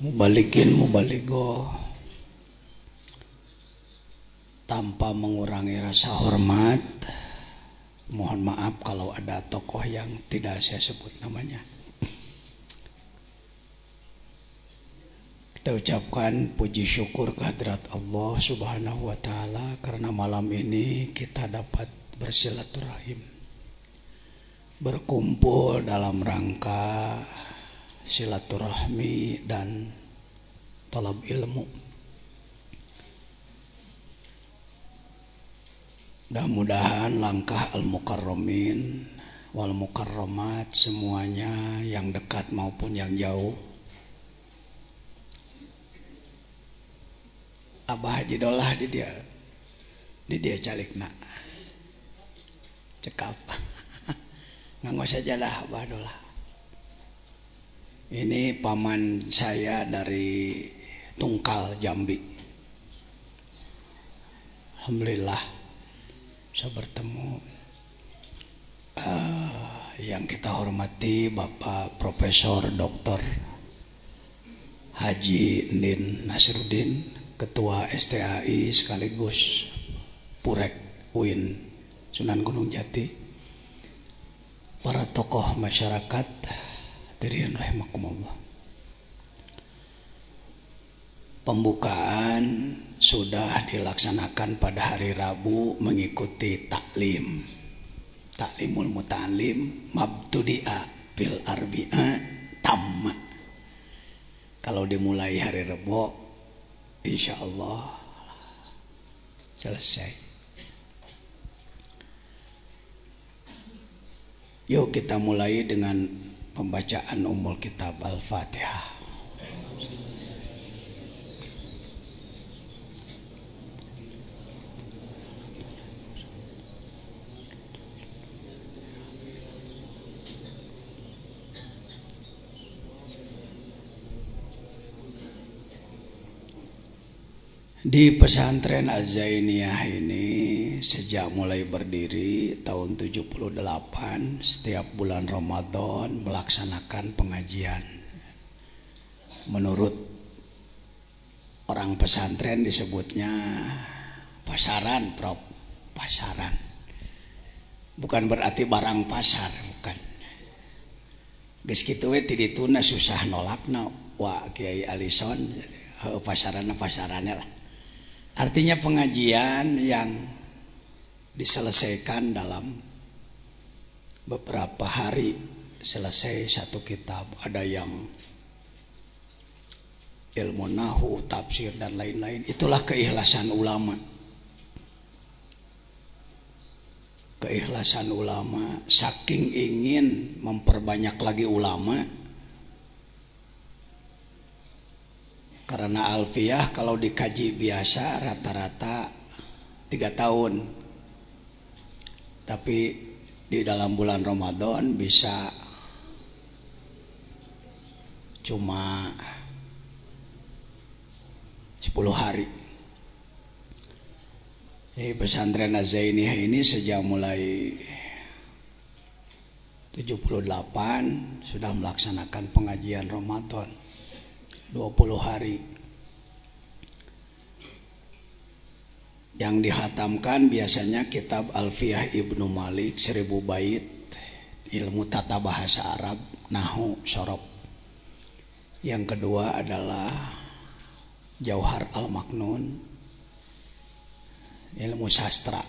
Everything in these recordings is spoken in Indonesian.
mubalikin mubaligo. Tanpa mengurangi rasa hormat mohon maaf kalau ada tokoh yang tidak saya sebut namanya. Kita ucapkan puji syukur kehadirat Allah subhanahu wa ta'ala karena malam ini kita dapat bersilaturahim berkumpul dalam rangka silaturahmi dan talab ilmu. Mudah-mudahan langkah al-mukarramin wal mukarramat semuanya yang dekat maupun yang jauh. Abah Haji Dolah di dia di dia calikna. Cekap. Nganggo saja lah Abah Dolah. Ini paman saya dari Tungkal Jambi. Alhamdulillah saya bertemu uh, yang kita hormati Bapak Profesor Dr. Haji Nin Nasruddin, Ketua STAI sekaligus Purek UIN Sunan Gunung Jati, para tokoh masyarakat, Hadirin rahimakumullah. Pembukaan sudah dilaksanakan pada hari Rabu mengikuti taklim. Taklimul mutalim mabtudi'a fil arbi'a tamma. Kalau dimulai hari Rabu insya Allah selesai. Yuk kita mulai dengan pembacaan umul kitab Al-Fatihah. Di pesantren Azainiyah ini sejak mulai berdiri tahun 78 setiap bulan Ramadan melaksanakan pengajian. Menurut orang pesantren disebutnya pasaran, Prof. Pasaran. Bukan berarti barang pasar, bukan. Geus kitu we ti dituna susah nolakna wa Kiai Alison pasaran pasarannya lah Artinya pengajian yang diselesaikan dalam beberapa hari selesai satu kitab. Ada yang ilmu nahu, tafsir dan lain-lain. Itulah keikhlasan ulama. Keikhlasan ulama saking ingin memperbanyak lagi ulama Karena alfiah kalau dikaji biasa rata-rata tiga tahun. Tapi di dalam bulan Ramadan bisa cuma 10 hari. Jadi pesantren Azainiyah ini sejak mulai 78 sudah melaksanakan pengajian Ramadan. 20 hari yang dihatamkan biasanya kitab Alfiyah Ibnu Malik seribu bait ilmu tata bahasa Arab nahu sorob. Yang kedua adalah Jauhar Al-Maknun ilmu sastra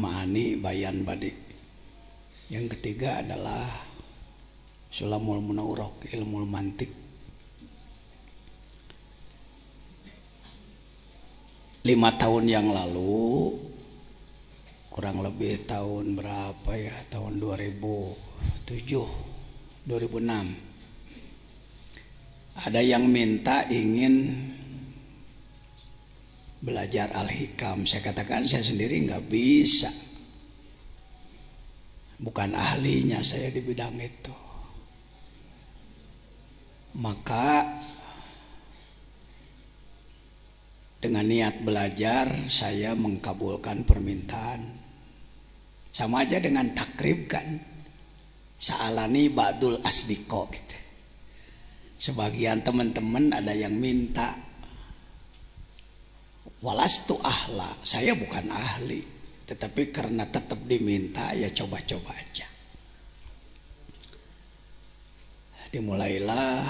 Ma'ani Bayan Badi yang ketiga adalah Sulamul Munawrok ilmu mantik lima tahun yang lalu kurang lebih tahun berapa ya? Tahun 2007 2006 ada yang minta ingin belajar al-hikam. Saya katakan saya sendiri nggak bisa. Bukan ahlinya saya di bidang itu. Maka dengan niat belajar saya mengkabulkan permintaan. Sama aja dengan takrib kan. Sa'alani ba'dul asdiko gitu. Sebagian teman-teman ada yang minta walastu ahla. Saya bukan ahli tetapi karena tetap diminta ya coba-coba aja. Dimulailah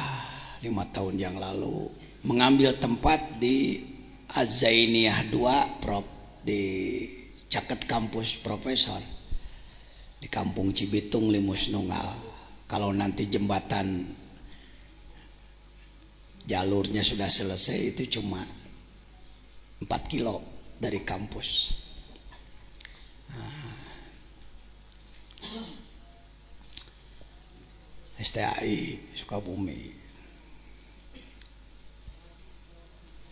lima tahun yang lalu mengambil tempat di Azainiyah 2 Prof. di Caket kampus profesor di kampung Cibitung Limus Nunggal. Kalau nanti jembatan jalurnya sudah selesai itu cuma 4 kilo dari kampus. Nah. STAI Sukabumi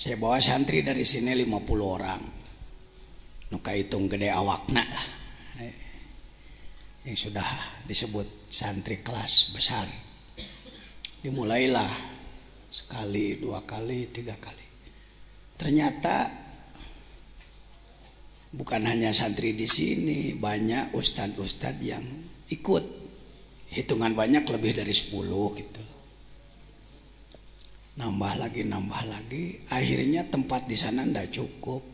saya bawa santri dari sini 50 orang. Nuka hitung gede awakna. Lah yang sudah disebut santri kelas besar. Dimulailah sekali dua kali tiga kali. Ternyata bukan hanya santri di sini banyak ustadz-ustadz yang ikut. Hitungan banyak lebih dari 10 gitu nambah lagi nambah lagi. Akhirnya tempat di sana ndak cukup.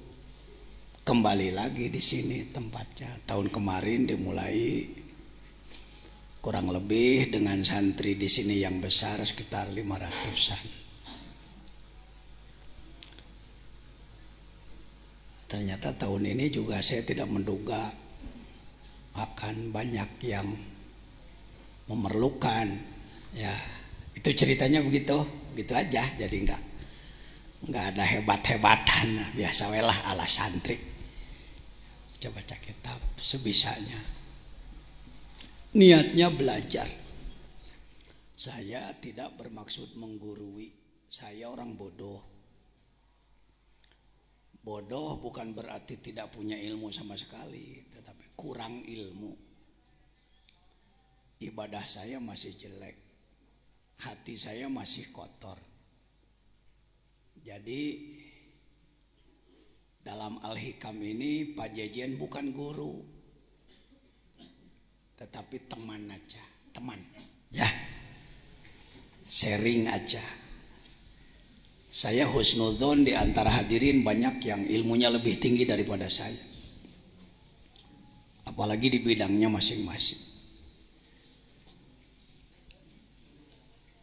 Kembali lagi di sini tempatnya. Tahun kemarin dimulai kurang lebih dengan santri di sini yang besar sekitar 500-an. Ternyata tahun ini juga saya tidak menduga akan banyak yang memerlukan. Ya itu ceritanya begitu gitu aja jadi enggak enggak ada hebat-hebatan biasa welah ala santri coba baca kitab sebisanya niatnya belajar. Saya tidak bermaksud menggurui. Saya orang bodoh. Bodoh bukan berarti tidak punya ilmu sama sekali, tetapi kurang ilmu. Ibadah saya masih jelek. Hati saya masih kotor. Jadi dalam Al-Hikam ini Pak Jejen bukan guru, tetapi teman aja, teman. Ya. Sharing aja. Saya husnudon di antara hadirin banyak yang ilmunya lebih tinggi daripada saya. Apalagi di bidangnya masing-masing.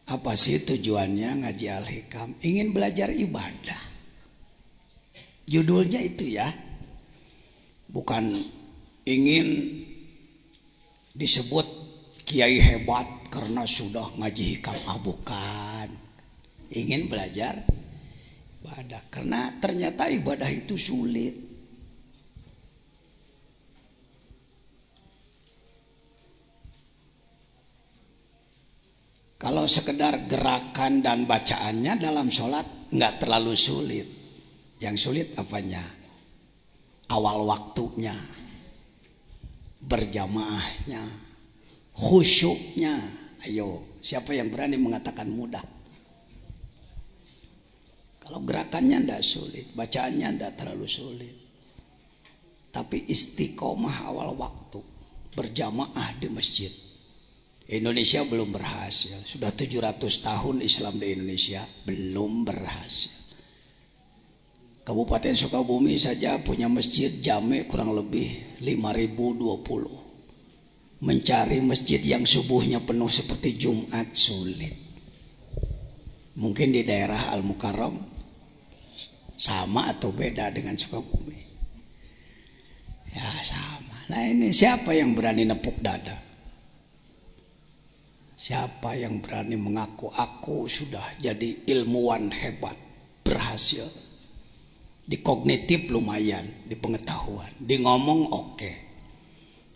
Apa sih tujuannya ngaji Al-Hikam? Ingin belajar ibadah. Judulnya itu ya. Bukan ingin disebut kiai hebat karena sudah ngaji hikam ah bukan ingin belajar ibadah karena ternyata ibadah itu sulit kalau sekedar gerakan dan bacaannya dalam sholat nggak terlalu sulit yang sulit apanya awal waktunya berjamaahnya, khusyuknya. Ayo, siapa yang berani mengatakan mudah? Kalau gerakannya tidak sulit, bacaannya tidak terlalu sulit. Tapi istiqomah awal waktu, berjamaah di masjid. Indonesia belum berhasil. Sudah 700 tahun Islam di Indonesia belum berhasil. Kabupaten Sukabumi saja punya masjid jame kurang lebih 5020. Mencari masjid yang subuhnya penuh seperti Jumat sulit. Mungkin di daerah Al Mukarram sama atau beda dengan Sukabumi. Ya sama. Nah ini siapa yang berani nepuk dada? Siapa yang berani mengaku aku sudah jadi ilmuwan hebat, berhasil? di kognitif lumayan, di pengetahuan, di ngomong oke. Okay.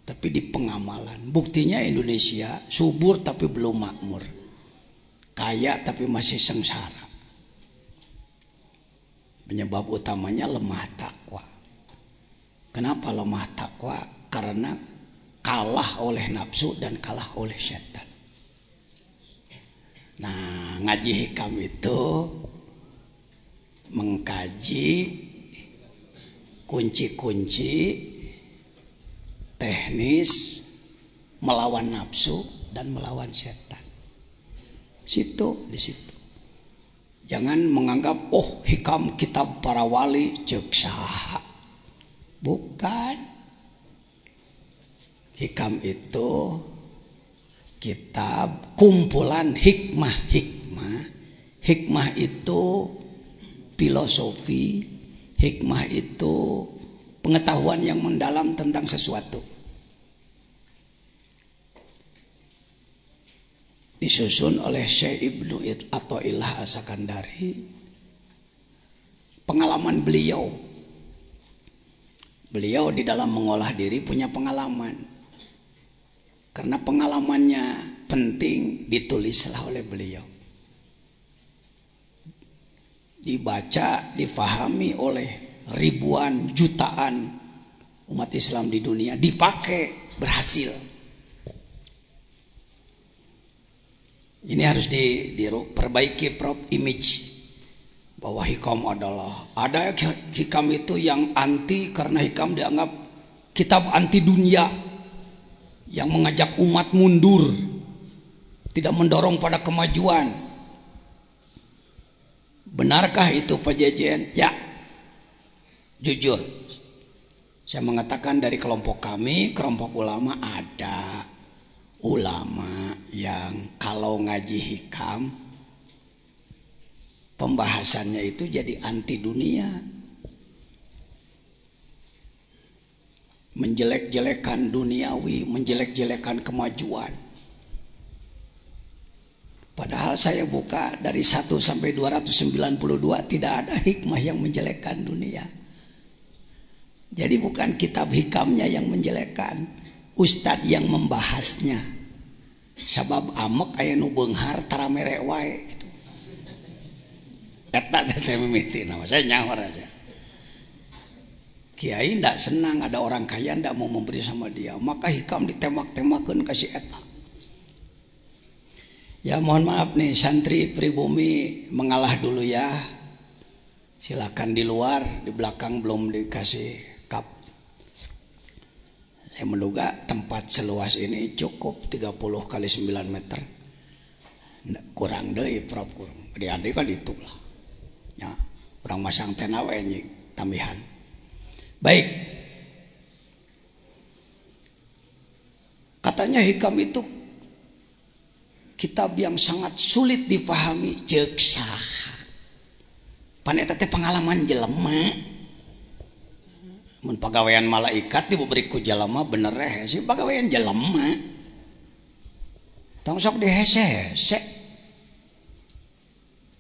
Tapi di pengamalan, buktinya Indonesia subur tapi belum makmur. Kaya tapi masih sengsara. Penyebab utamanya lemah takwa. Kenapa lemah takwa? Karena kalah oleh nafsu dan kalah oleh setan. Nah, ngaji hikam itu mengkaji kunci-kunci teknis melawan nafsu dan melawan setan. Situ di situ. jangan menganggap oh hikam kitab para wali ceksa bukan hikam itu kitab kumpulan hikmah-hikmah hikmah. Itu filosofi hikmah itu pengetahuan yang mendalam tentang sesuatu. Disusun oleh Syekh Ibnu atau Ilah Asakandari pengalaman beliau. Beliau di dalam mengolah diri punya pengalaman karena pengalamannya penting ditulislah oleh beliau. Dibaca difahami oleh ribuan jutaan umat Islam di dunia. Dipakai berhasil. Ini harus di, diperbaiki prop image. Bahwa hikam adalah ada hikam itu yang anti karena hikam dianggap kitab anti dunia yang mengajak umat mundur tidak mendorong pada kemajuan. Benarkah itu Pak Jejen? Ya jujur. Saya mengatakan dari kelompok kami kelompok ulama ada. Ulama yang kalau ngaji hikam pembahasannya itu jadi anti dunia menjelek-jelekan duniawi menjelek-jelekan kemajuan padahal saya buka dari 1 sampai 292 tidak ada hikmah yang menjelekkan dunia jadi bukan kitab hikamnya yang menjelekkan Ustadz yang membahasnya sabab amok aya nu beunghar tara merek wae gitu. Eta nama saya nyawar aja. Kiai ndak senang ada orang kaya ndak mau memberi sama dia, maka hikam ditembak-tembakeun kasih eta. Ya mohon maaf nih santri pribumi mengalah dulu ya. Silakan di luar, di belakang belum dikasih saya menduga tempat seluas ini cukup 30 kali 9 meter. Kurang deh prop kurang. Andi kan itu lah. Ya orang masang tena ini tambahan baik. Katanya hikam itu kitab yang sangat sulit dipahami jeksa paneta pengalaman jelema. Mun pegawaian malaikat diberiku jalama bener eh sih pegawaian jalama tong sok dihese hese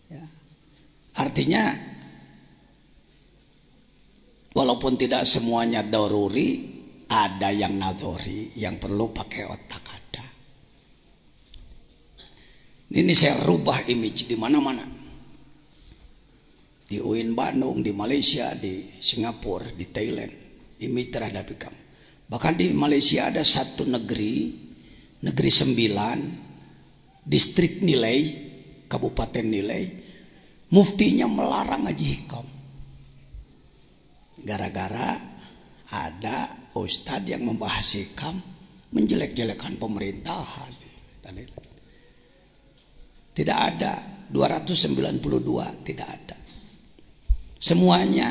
ya. artinya walaupun tidak semuanya doruri ada yang nadori yang perlu pakai otak ada ini saya rubah image di mana-mana di UIN Bandung, di Malaysia, di Singapura, di Thailand. Ini terhadap ikam. Bahkan di Malaysia ada satu negeri, negeri sembilan, distrik nilai, kabupaten nilai, muftinya melarang ngaji hikam. Gara-gara ada ustadz yang membahas hikam, menjelek-jelekan pemerintahan. Tidak ada. 292 tidak ada. Semuanya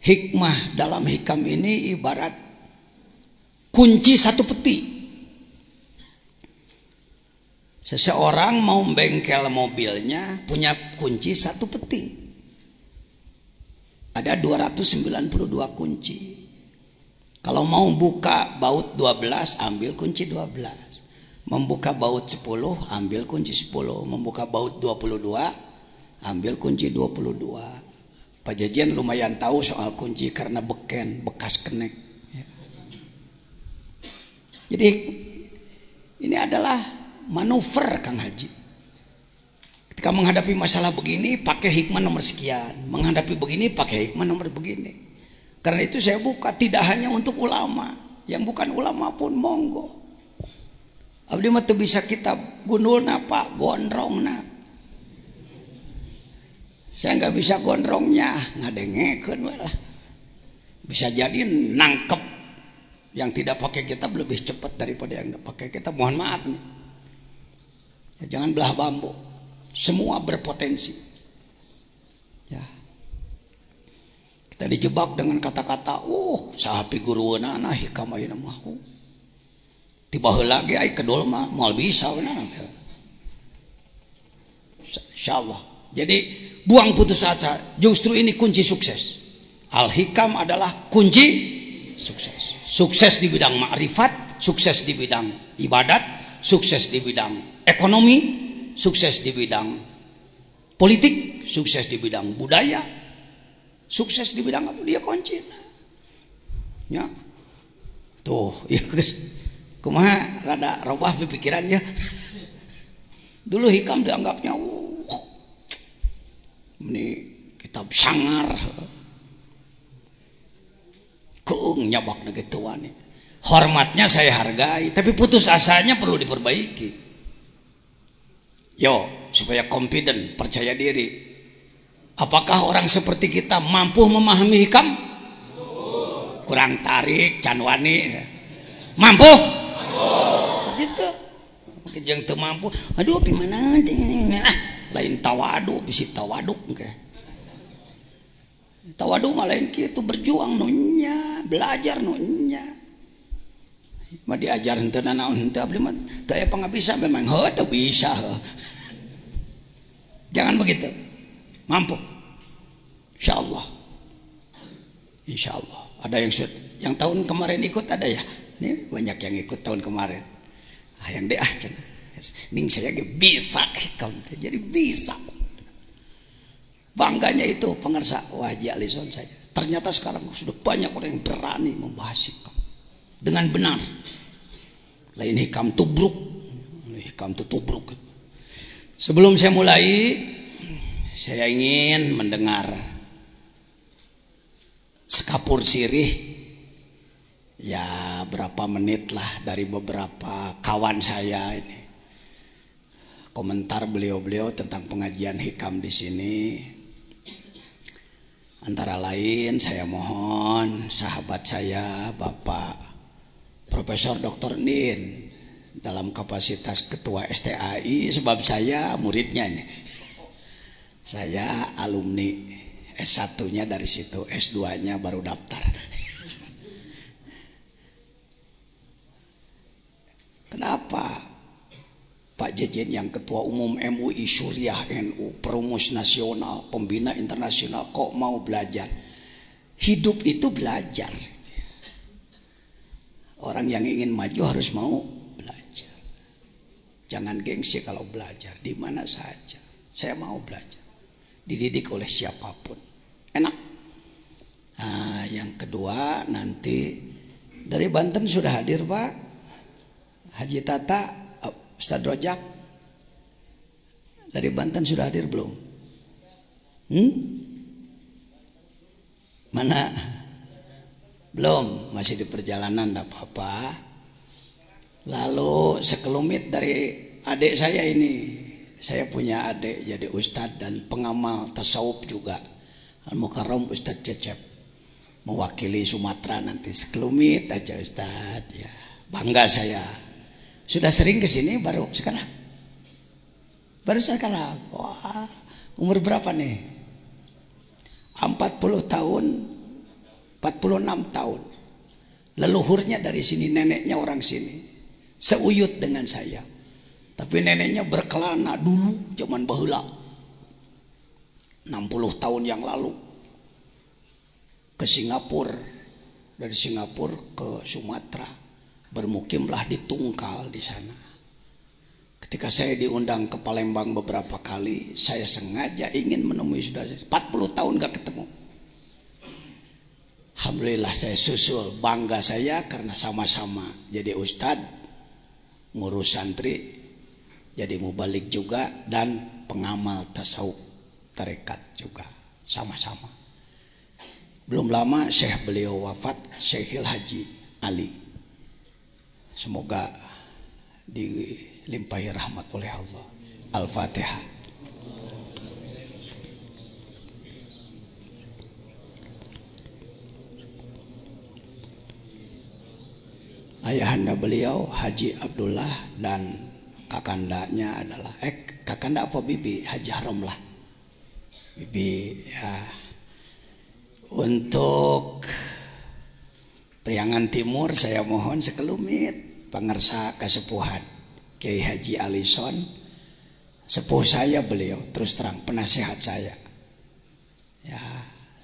hikmah dalam hikam ini ibarat kunci satu peti. Seseorang mau bengkel mobilnya punya kunci satu peti ada 292 kunci. Kalau mau buka baut 12 ambil kunci 12 membuka baut 10 ambil kunci 10 membuka baut 22 ambil kunci 22 pajajian lumayan tahu soal kunci karena beken bekas kenek. Ya. jadi ini adalah manuver Kang Haji ketika menghadapi masalah begini pakai hikmah nomor sekian. Menghadapi begini pakai hikmah nomor begini. Karena itu saya buka tidak hanya untuk ulama. Yang bukan ulama pun monggo. Abdi mah bisa kitab gunulna pak? Gondrong nak saya nggak bisa gondrongnya. Ngadengekeun lah. Bisa jadi nangkep yang tidak pakai kitab lebih cepat daripada yang pakai kitab. Mohon maaf nih. Ya, jangan belah bambu semua berpotensi. Ya. Kita dijebak dengan kata-kata oh sahapi guru nah hikam ayeuna mah oh. tiba lagi ai kedol mah moal bisa benar insyaallah. Jadi buang putus asa. Justru ini kunci sukses. Al hikam adalah kunci sukses. Sukses di bidang makrifat sukses di bidang ibadat sukses di bidang ekonomi, sukses di bidang politik, sukses di bidang budaya, sukses di bidang apa dia kunci. Ya. Tuh, ya kumaha rada robah pikirannya. Dulu hikam dianggapnya, uh, ini kitab sangar. Keung nyabak negituan hormatnya saya hargai tapi putus asanya perlu diperbaiki yo supaya confident percaya diri. Apakah orang seperti kita mampu memahami hikam? Kurang tarik canwani mampu? Gitu. Mungkin yang tuh mampu aduh gimana ah lain tawadu bisa tawaduk okay. tawadu malah itu berjuang nunya belajar nunya mah diajar henteu naon henteu abdi mah teu aya pangabisa memang. Heuh teu bisa jangan begitu. Mampu. Insyaallah. Insyaallah. Ada yang yang tahun kemarin ikut ada ya? Ini banyak yang ikut tahun kemarin. Ah yang deh ah ning saya bisa jadi bisa. Bangganya itu pengersa wajah alison saya. Ternyata sekarang sudah banyak orang yang berani membahas hikam dengan benar lain hikam tubruk. Hikam tubruk sebelum saya mulai saya ingin mendengar sekapur sirih. Ya berapa menit lah dari beberapa kawan saya ini. Komentar beliau-beliau tentang pengajian hikam di sini. Antara lain saya mohon sahabat saya Bapak Profesor Dr. Nin dalam kapasitas ketua STAI sebab saya muridnya nih. Saya alumni S1-nya dari situ, S2-nya baru daftar. Kenapa Pak Jejen yang ketua umum MUI Suriah NU, perumus nasional, pembina internasional kok mau belajar? Hidup itu belajar. Orang yang ingin maju harus mau belajar. Jangan gengsi kalau belajar di mana saja. Saya mau belajar. Dididik oleh siapa pun. Enak. Nah, yang kedua nanti dari Banten sudah hadir Pak Haji Tata Ustaz Rojak dari Banten sudah hadir belum? Hmm? Mana? Belum masih di perjalanan tidak apa-apa. Lalu sekelumit dari adik saya ini saya punya adik jadi ustadz dan pengamal tasawuf juga. Al mukarram ustadz cecep mewakili Sumatera nanti. Sekelumit aja ustadz ya. Bangga saya. Sudah sering ke sini baru sekarang? Baru sekarang? Wah umur berapa nih? 40 tahun 46 tahun. Leluhurnya dari sini, neneknya orang sini. Seuyut dengan saya. Tapi neneknya berkelana dulu zaman bahula. 60 tahun yang lalu. Ke Singapura. Dari Singapura ke Sumatera. Bermukimlah di Tungkal di sana. Ketika saya diundang ke Palembang beberapa kali, saya sengaja ingin menemui saudara saya. 40 tahun gak ketemu. Alhamdulillah saya susul bangga saya karena sama-sama jadi ustad ngurus santri jadi mubalik juga dan pengamal tasawuf tarekat juga sama-sama. Belum lama syekh beliau wafat Syekhil Haji Ali. Semoga dilimpahi rahmat oleh Allah. Al-Fatihah ayahanda beliau Haji Abdullah dan kakandanya adalah eh kakanda apa bibi? Haji Haram lah. Bibi ya. Untuk Priangan Timur saya mohon sekelumit pengersa kesepuhan Kiai Haji Alison. Sepuh saya beliau terus terang penasehat saya. Ya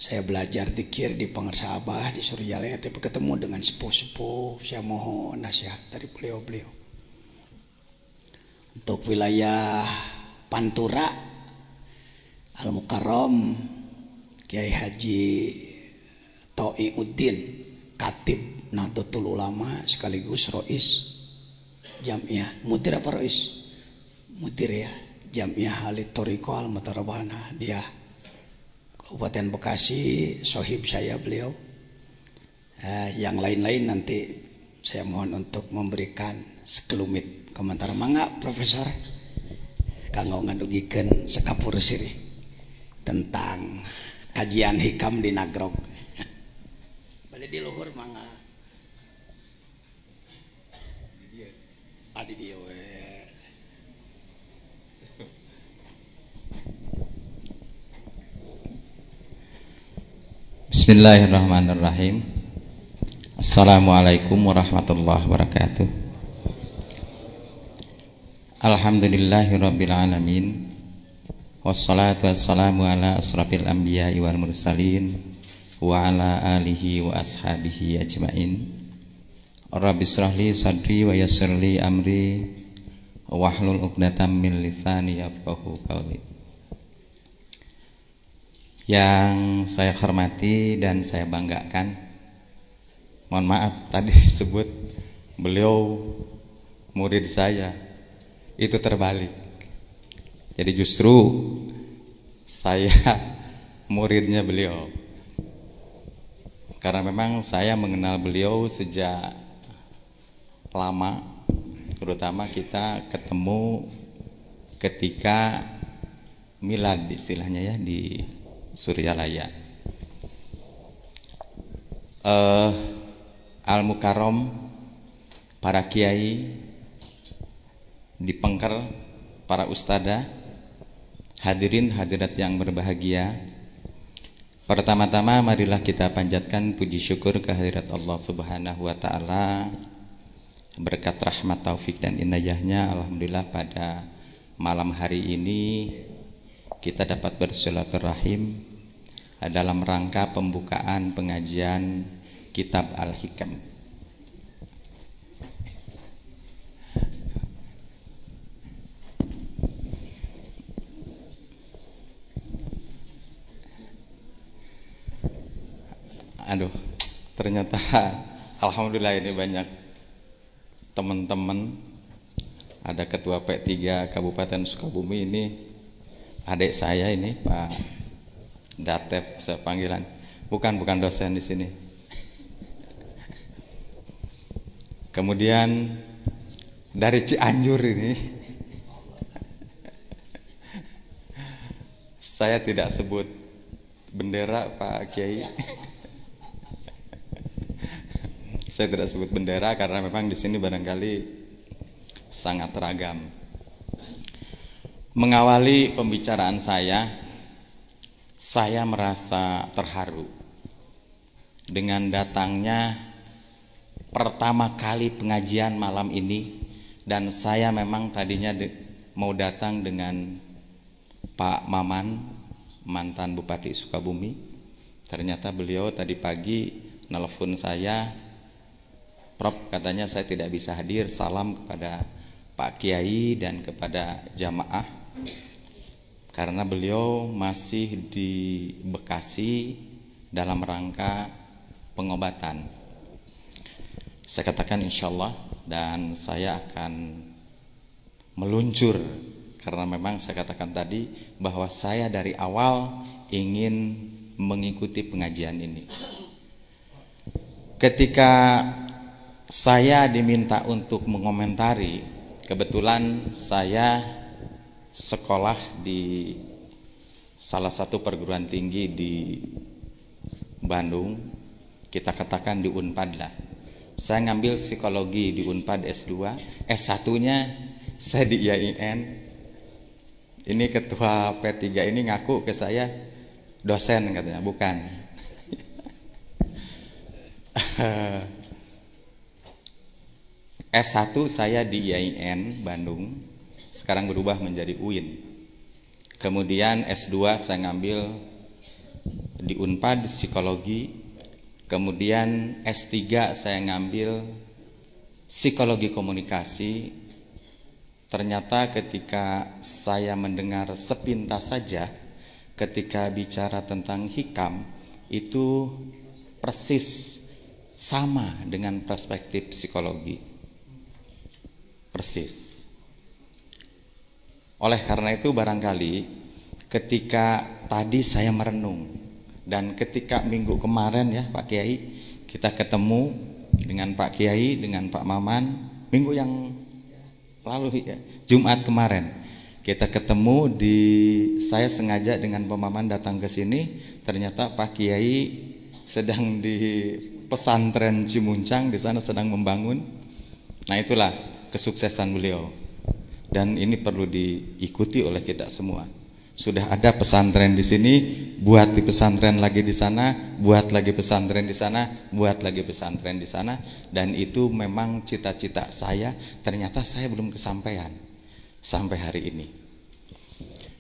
saya belajar dikir di pengersa Abah di Surjalaya tapi ketemu dengan sepuh-sepuh. Saya mohon nasihat dari beliau-beliau. Untuk wilayah Pantura Al Mukarram Kiai Haji Toi Udin Katib Nahdlatul Ulama sekaligus Rois Jamiah Mutir apa Rois? Mutir ya Jamiah Halid Toriko Al Mutarabana dia Kabupaten Bekasi sohib saya beliau. Eh, yang lain-lain nanti saya mohon untuk memberikan sekelumit komentar. Mangga Profesor? Kanggo ngadugikan sekapur siri tentang kajian hikam di Nagrog. Balik di luhur mangga. Adi dia Bismillahirrahmanirrahim. Assalamualaikum warahmatullahi wabarakatuh. Alhamdulillahirrabbilalamin. Wassalatu wassalamu ala asrafil anbiya wal mursalin Wa ala alihi wa ashabihi ajmain. Rabbi srahli sadri wa yassirli amri Wahlul uqdatam min lisani yafqahu qawli yang saya hormati dan saya banggakan. Mohon maaf tadi disebut beliau murid saya. Itu terbalik. Jadi justru saya muridnya beliau. Karena memang saya mengenal beliau sejak lama terutama kita ketemu ketika milad istilahnya ya di Suryalaya. Uh, Al Mukarrom para kiai di Pengker, para ustada, hadirin hadirat yang berbahagia. Pertama-tama marilah kita panjatkan puji syukur kehadirat Allah Subhanahu wa taala berkat rahmat taufik dan inayahnya alhamdulillah pada malam hari ini kita dapat bersilaturahim dalam rangka pembukaan pengajian kitab Al-Hikam. Aduh, ternyata alhamdulillah ini banyak teman-teman ada ketua P3 Kabupaten Sukabumi ini adik saya ini Pak Datep saya panggilan bukan bukan dosen di sini. Kemudian dari Cianjur ini saya tidak sebut bendera Pak Kiai. Saya tidak sebut bendera karena memang di sini barangkali sangat ragam. Mengawali pembicaraan saya, saya merasa terharu dengan datangnya pertama kali pengajian malam ini dan saya memang tadinya mau datang dengan Pak Maman mantan Bupati Sukabumi. Ternyata beliau tadi pagi nelfon saya Prof katanya saya tidak bisa hadir. Salam kepada Pak Kiai dan kepada jamaah karena beliau masih di Bekasi dalam rangka pengobatan. Saya katakan insya Allah dan saya akan meluncur karena memang saya katakan tadi bahwa saya dari awal ingin mengikuti pengajian ini. Ketika saya diminta untuk mengomentari, kebetulan saya sekolah di salah satu perguruan tinggi di Bandung, kita katakan di Unpad lah. Saya ngambil psikologi di Unpad S2, S1-nya saya di IAIN ini ketua P3 ini ngaku ke saya dosen katanya bukan. S1 saya di IAIN Bandung sekarang berubah menjadi UIN kemudian S2 saya ngambil di Unpad psikologi. Kemudian S3 saya ngambil psikologi komunikasi. Ternyata ketika saya mendengar sepintas saja ketika bicara tentang hikam itu persis sama dengan perspektif psikologi. Persis. Oleh karena itu barangkali ketika tadi saya merenung dan ketika minggu kemarin ya Pak Kiai kita ketemu dengan Pak Kiai dengan Pak Maman minggu yang lalu ya Jumat kemarin. Kita ketemu di saya sengaja dengan Pak Maman datang ke sini ternyata Pak Kiai sedang di pesantren Cimuncang di sana sedang membangun. Nah itulah kesuksesan beliau dan ini perlu diikuti oleh kita semua. Sudah ada pesantren di sini, buat di pesantren lagi di sana, buat lagi pesantren di sana, buat lagi pesantren di sana dan itu memang cita-cita saya, ternyata saya belum kesampaian sampai hari ini.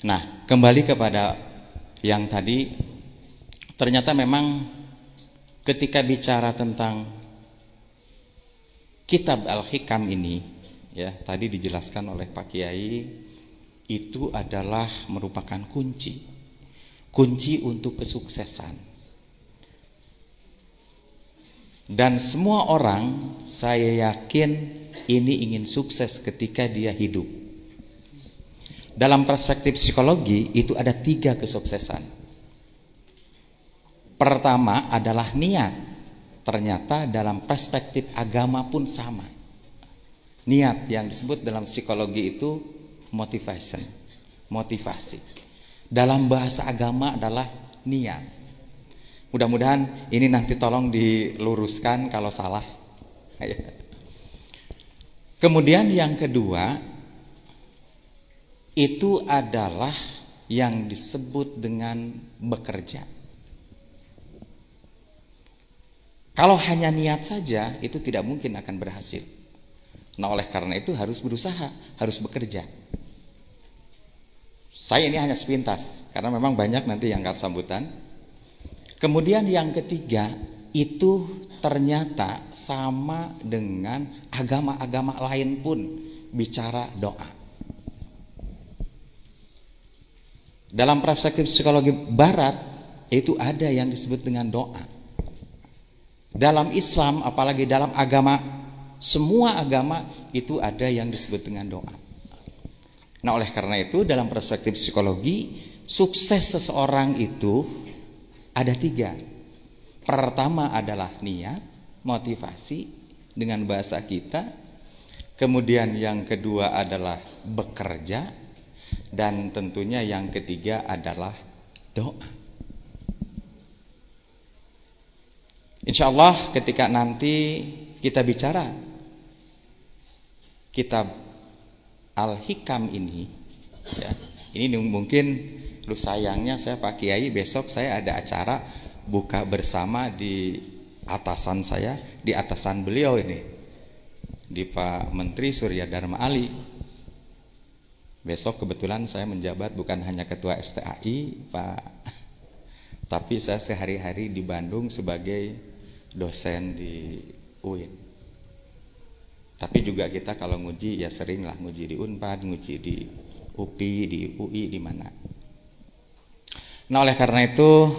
Nah, kembali kepada yang tadi ternyata memang ketika bicara tentang kitab Al-Hikam ini ya tadi dijelaskan oleh Pak Kiai itu adalah merupakan kunci. Kunci untuk kesuksesan. Dan semua orang saya yakin ini ingin sukses ketika dia hidup. Dalam perspektif psikologi itu ada tiga kesuksesan. Pertama adalah niat. Ternyata dalam perspektif agama pun sama Niat yang disebut dalam psikologi itu motivation, motivasi. Dalam bahasa agama adalah niat. Mudah-mudahan ini nanti tolong diluruskan kalau salah. Kemudian yang kedua itu adalah yang disebut dengan bekerja. Kalau hanya niat saja itu tidak mungkin akan berhasil. Nah oleh karena itu harus berusaha, harus bekerja. Saya ini hanya sepintas, karena memang banyak nanti yang akan sambutan. Kemudian yang ketiga, itu ternyata sama dengan agama-agama lain pun bicara doa. Dalam perspektif psikologi barat, itu ada yang disebut dengan doa. Dalam Islam, apalagi dalam agama semua agama itu ada yang disebut dengan doa. Nah, oleh karena itu dalam perspektif psikologi, sukses seseorang itu ada tiga. Pertama adalah niat, motivasi dengan bahasa kita. Kemudian yang kedua adalah bekerja dan tentunya yang ketiga adalah doa. Insya Allah ketika nanti kita bicara kitab Al-Hikam ini ya, ini mungkin lu sayangnya saya Pak Kiai besok saya ada acara buka bersama di atasan saya di atasan beliau ini di Pak Menteri Surya Dharma Ali. Besok kebetulan saya menjabat bukan hanya ketua STAI Pak tapi saya sehari-hari di Bandung sebagai dosen di UIN tapi juga kita kalau nguji ya sering lah nguji di Unpad, nguji di UPI, di UI, di mana. Nah oleh karena itu,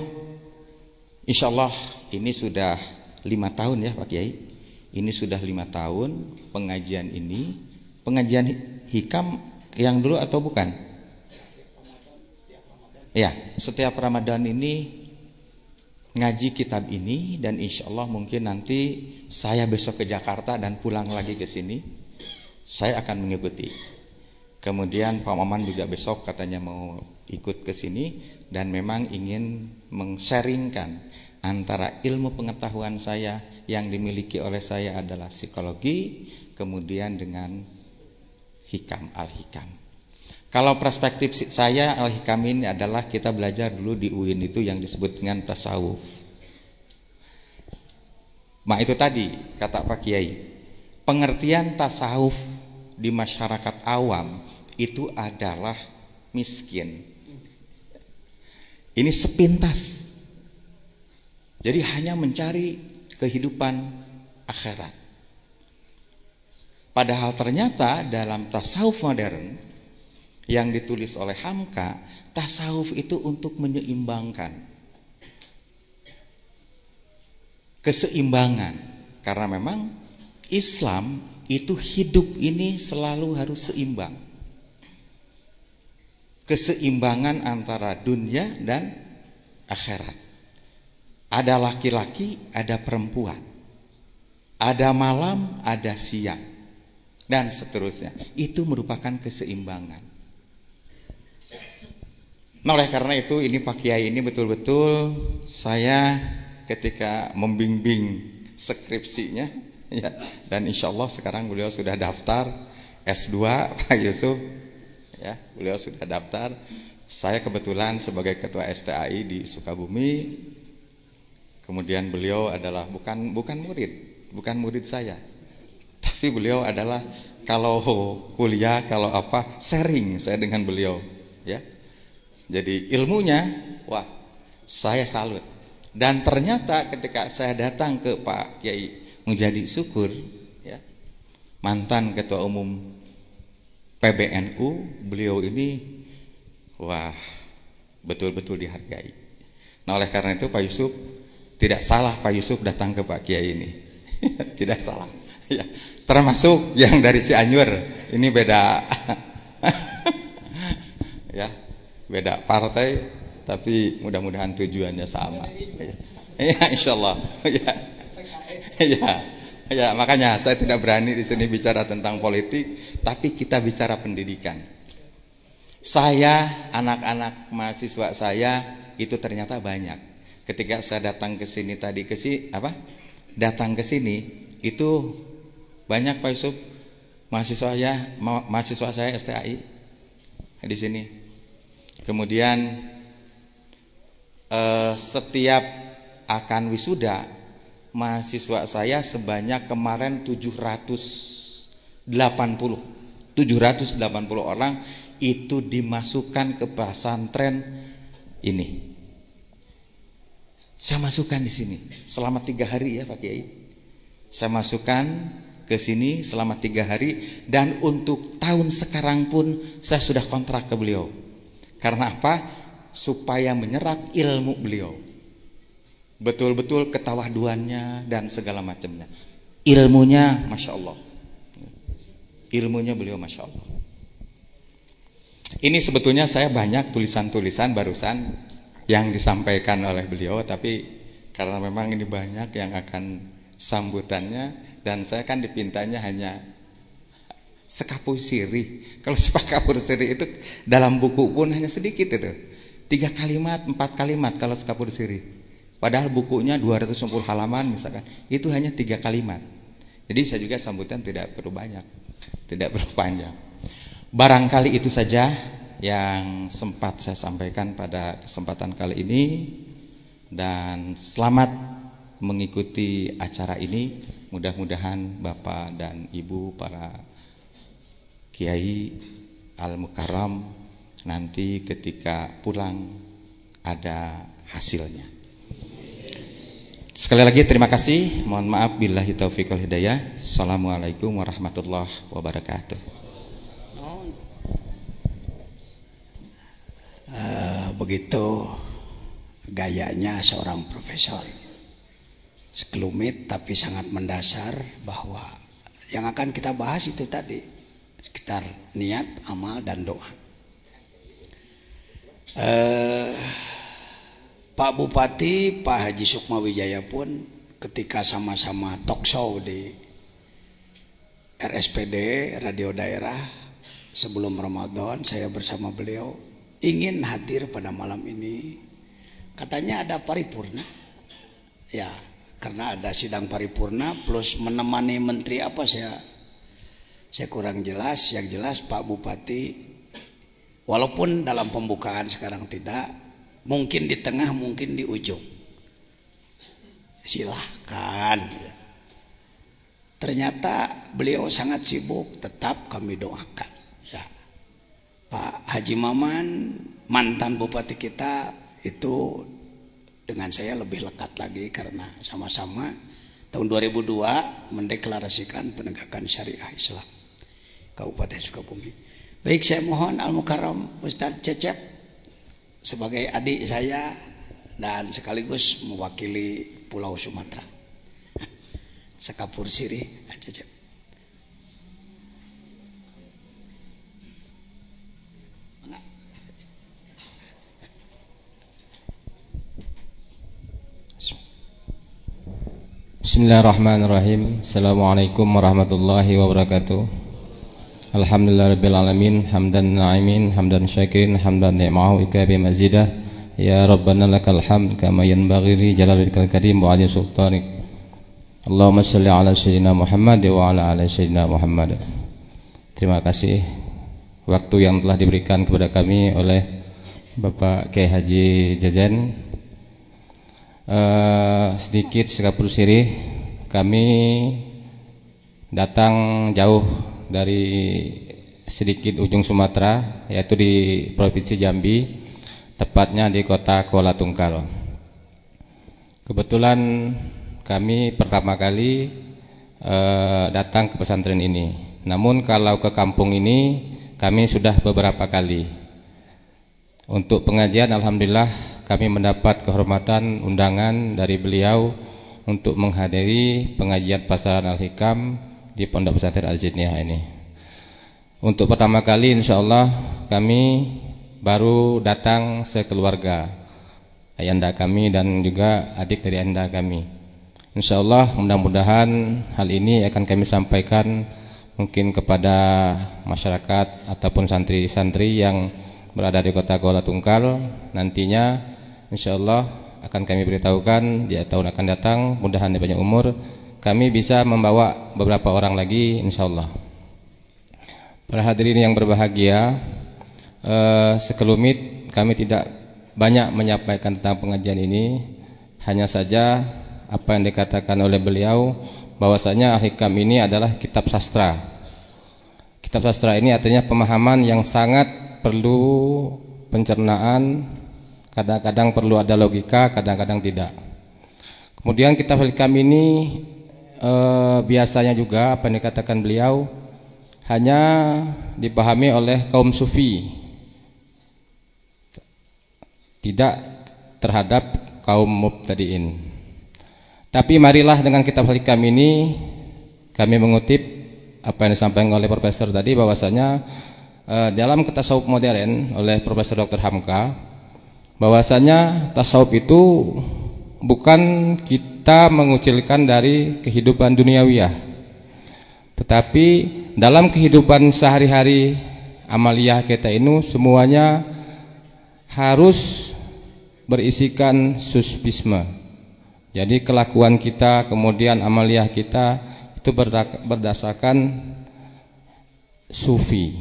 insya Allah ini sudah lima tahun ya Pak Kiai. Ini sudah lima tahun pengajian ini, pengajian hikam yang dulu atau bukan? Ya, setiap Ramadan ini ngaji kitab ini dan insya Allah mungkin nanti saya besok ke Jakarta dan pulang lagi ke sini saya akan mengikuti kemudian Pak Maman juga besok katanya mau ikut ke sini dan memang ingin mengsharingkan antara ilmu pengetahuan saya yang dimiliki oleh saya adalah psikologi kemudian dengan hikam al-hikam. Kalau perspektif saya al-hikam ini adalah kita belajar dulu di UIN itu yang disebut dengan tasawuf. Mak itu tadi kata Pak Kiai, pengertian tasawuf di masyarakat awam itu adalah miskin. Ini sepintas. Jadi hanya mencari kehidupan akhirat. Padahal ternyata dalam tasawuf modern yang ditulis oleh Hamka, tasawuf itu untuk menyeimbangkan keseimbangan. Karena memang Islam itu hidup ini selalu harus seimbang. Keseimbangan antara dunia dan akhirat. Ada laki-laki, ada perempuan. Ada malam, ada siang dan seterusnya. Itu merupakan keseimbangan. Nah, oleh karena itu ini Pak Kiai ini betul-betul saya ketika membimbing skripsinya ya dan insya Allah sekarang beliau sudah daftar S2 Pak Yusuf ya beliau sudah daftar. Saya kebetulan sebagai ketua STAI di Sukabumi. Kemudian beliau adalah bukan bukan murid bukan murid saya. Tapi beliau adalah kalau kuliah, kalau apa, sharing saya dengan beliau, ya. Jadi ilmunya, wah, saya salut. Dan ternyata ketika saya datang ke Pak Kiai menjadi syukur, ya, mantan ketua umum PBNU, beliau ini, wah, betul-betul dihargai. Nah oleh karena itu Pak Yusuf tidak salah Pak Yusuf datang ke Pak Kiai ini, tidak salah. Ya, termasuk yang dari Cianjur ini beda beda partai tapi mudah-mudahan tujuannya sama. Ya insya Allah ya ya ya makanya saya tidak berani di sini bicara tentang politik tapi kita bicara pendidikan. Saya anak-anak mahasiswa saya itu ternyata banyak. Ketika saya datang ke sini tadi ke sini apa? Datang ke sini itu banyak Pak Yusuf. Mahasiswa ya, mahasiswa saya STAI di sini. Kemudian eh, setiap akan wisuda mahasiswa saya sebanyak kemarin 780 780 orang itu dimasukkan ke pesantren ini. Saya masukkan di sini selama tiga hari ya Pak Kiai. Saya masukkan ke sini selama tiga hari dan untuk tahun sekarang pun saya sudah kontrak ke beliau. Karena apa? Supaya menyerap ilmu beliau. Betul-betul ketawaduannya dan segala macamnya. Ilmunya Masya Allah. Ilmunya beliau Masya Allah. Ini sebetulnya saya banyak tulisan-tulisan barusan yang disampaikan oleh beliau, tapi karena memang ini banyak yang akan sambutannya, dan saya kan dipintanya hanya sekapur siri. Kalau sekapur siri itu dalam buku pun hanya sedikit itu. Tiga kalimat, empat kalimat kalau sekapur siri. Padahal bukunya 210 halaman misalkan. Itu hanya tiga kalimat. Jadi saya juga sambutan tidak perlu banyak. Tidak perlu panjang. Barangkali itu saja yang sempat saya sampaikan pada kesempatan kali ini. Dan selamat mengikuti acara ini. Mudah-mudahan Bapak dan Ibu para Kiai Al-Mukarram nanti ketika pulang ada hasilnya. Sekali lagi terima kasih. Mohon maaf billahi taufiq wal hidayah. Assalamualaikum warahmatullahi wabarakatuh. Uh, begitu gayanya seorang profesor sekelumit tapi sangat mendasar bahwa yang akan kita bahas itu tadi sekitar niat, amal dan doa. Eh, Pak Bupati, Pak Haji Sukma Wijaya pun ketika sama-sama talk show di RSPD Radio Daerah sebelum Ramadan saya bersama beliau ingin hadir pada malam ini. Katanya ada paripurna. Ya, karena ada sidang paripurna plus menemani menteri apa saya saya kurang jelas yang jelas Pak Bupati walaupun dalam pembukaan sekarang tidak mungkin di tengah mungkin di ujung. Silahkan. Ternyata beliau sangat sibuk tetap kami doakan. Ya. Pak Haji Maman mantan bupati kita itu dengan saya lebih lekat lagi karena sama-sama tahun 2002 mendeklarasikan penegakan syariah Islam Kabupaten Sukabumi. Baik saya mohon Al Mukarram Ustadz Cecep sebagai adik saya dan sekaligus mewakili Pulau Sumatera. Sekapur Siri Cecep. Bismillahirrahmanirrahim Assalamualaikum warahmatullahi wabarakatuh Alhamdulillah Rabbil Alamin Hamdan na'imin Hamdan syakirin Hamdan ni'mahu Ikabi mazidah. Ya Rabbana lakal hamd Kama yanbaghi li jalalikal karim Wa adi sultanik. Allahumma salli ala Sayyidina Muhammad Wa ala ala Sayyidina Muhammad. Terima kasih. Waktu yang telah diberikan kepada kami Oleh Bapak Kiai Haji Jajan. Uh, sedikit sekapur sirih kami datang jauh dari sedikit ujung Sumatera yaitu di Provinsi Jambi tepatnya di kota Kuala Tungkal. Kebetulan kami pertama kali uh, datang ke pesantren ini. Namun kalau ke kampung ini kami sudah beberapa kali. Untuk pengajian Alhamdulillah kami mendapat kehormatan undangan dari beliau untuk menghadiri pengajian pasaran Al-Hikam di Pondok Pesantren Al-Jidniyah ini. Untuk pertama kali insya Allah kami baru datang sekeluarga ayanda kami dan juga adik dari ayanda kami. Insya Allah mudah-mudahan hal ini akan kami sampaikan mungkin kepada masyarakat ataupun santri-santri yang berada di kota Kuala Tungkal nantinya insyaallah akan kami beritahukan di tahun akan datang mudahan banyak umur kami bisa membawa beberapa orang lagi insyaallah. Para hadirin yang berbahagia eh, sekelumit kami tidak banyak menyampaikan tentang pengajian ini. Hanya saja apa yang dikatakan oleh beliau bahwasanya Al-Hikam ini adalah kitab sastra. Kitab sastra ini artinya pemahaman yang sangat perlu pencernaan Kadang-kadang perlu ada logika, kadang-kadang tidak. Kemudian kitab hikam ini e, biasanya juga apa yang dikatakan beliau hanya dipahami oleh kaum sufi. Tidak terhadap kaum mubtadiin. Tapi marilah dengan kitab hikam ini kami mengutip apa yang disampaikan oleh profesor tadi bahwasanya e, dalam tasawuf modern oleh Profesor Dr. Hamka bahwasanya tasawuf itu bukan kita mengucilkan dari kehidupan duniawiyah tetapi dalam kehidupan sehari-hari amaliyah kita ini semuanya harus berisikan suspisme jadi kelakuan kita kemudian amaliyah kita itu berdasarkan sufi.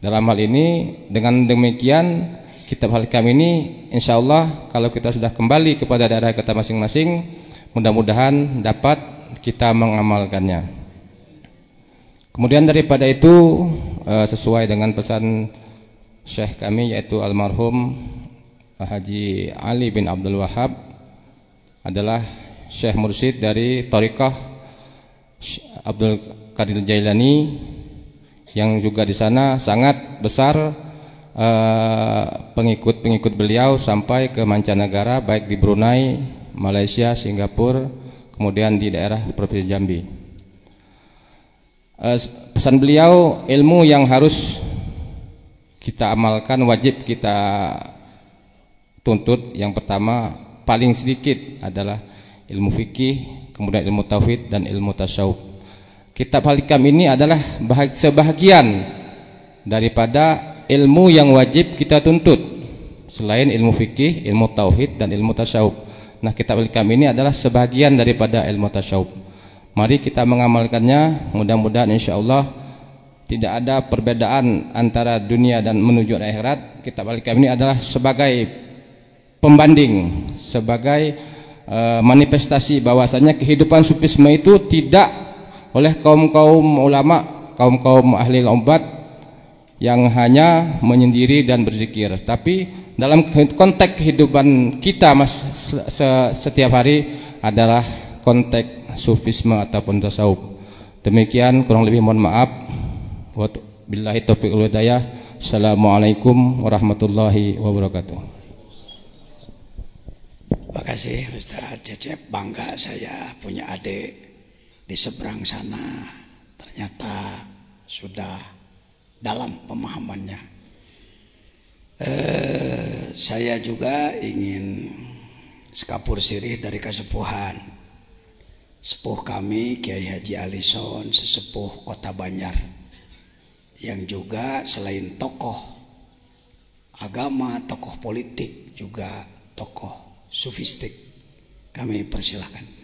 Dalam hal ini dengan demikian kitab Al-Hikam ini insya Allah kalau kita sudah kembali kepada daerah kita masing-masing mudah-mudahan dapat kita mengamalkannya. Kemudian daripada itu eh, sesuai dengan pesan syekh kami yaitu almarhum Haji Ali bin Abdul Wahab adalah syekh mursyid dari Torikoh Abdul Qadir Jailani yang juga di sana sangat besar Eh, pengikut-pengikut beliau sampai ke mancanegara baik di Brunei, Malaysia, Singapura, kemudian di daerah Provinsi Jambi. Uh, pesan beliau ilmu yang harus kita amalkan wajib kita tuntut yang pertama paling sedikit adalah ilmu fikih, kemudian ilmu tauhid dan ilmu tasawuf. Kitab Halikam ini adalah sebahagian daripada ilmu yang wajib kita tuntut selain ilmu fikih, ilmu tauhid dan ilmu tasawuf. Nah, kitab Al-Kam ini adalah sebagian daripada ilmu tasawuf. Mari kita mengamalkannya, mudah-mudahan insyaallah tidak ada perbedaan antara dunia dan menuju akhirat kitab al-hikam ini adalah sebagai pembanding sebagai uh, manifestasi bahwasanya kehidupan sufisme itu tidak oleh kaum-kaum ulama kaum-kaum ahli obat yang hanya menyendiri dan berzikir tapi dalam konteks kehidupan kita mas setiap hari adalah konteks sufisme ataupun tasawuf demikian kurang lebih mohon maaf Billahi taufiq wal hidayah. Assalamualaikum warahmatullahi wabarakatuh. Terima kasih Ustaz Cecep. Bangga saya punya adik di seberang sana. Ternyata sudah dalam pemahamannya. Eh, saya juga ingin sekapur sirih dari kesepuhan. Sepuh kami Kiai Haji Alison, sesepuh Kota Banjar yang juga selain tokoh agama, tokoh politik, juga tokoh sufistik. Kami persilahkan.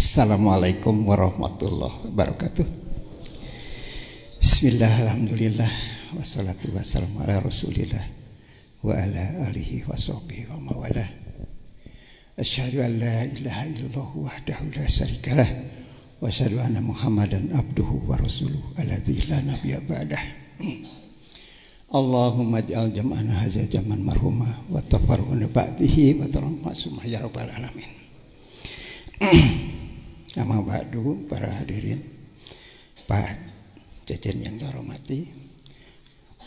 Assalamualaikum warahmatullahi wabarakatuh. Bismillah, Alhamdulillah Wassalatu wassalamu ala rasulillah Wa ala alihi wa sahbihi wa mawala. Asyhadu an la ilaha illallah wahdahu la syarikalah Wa asyhadu anna muhammadan abduhu wa rasuluh Aladhi la nabiya ba'dah. Allahumma ja'al jam'ana haza jaman marhumah Wa tafaruna ba'dihi wa taram ma'sumah ya rabbal alamin Nama ba'du para hadirin. Pak Cecen yang saya hormati.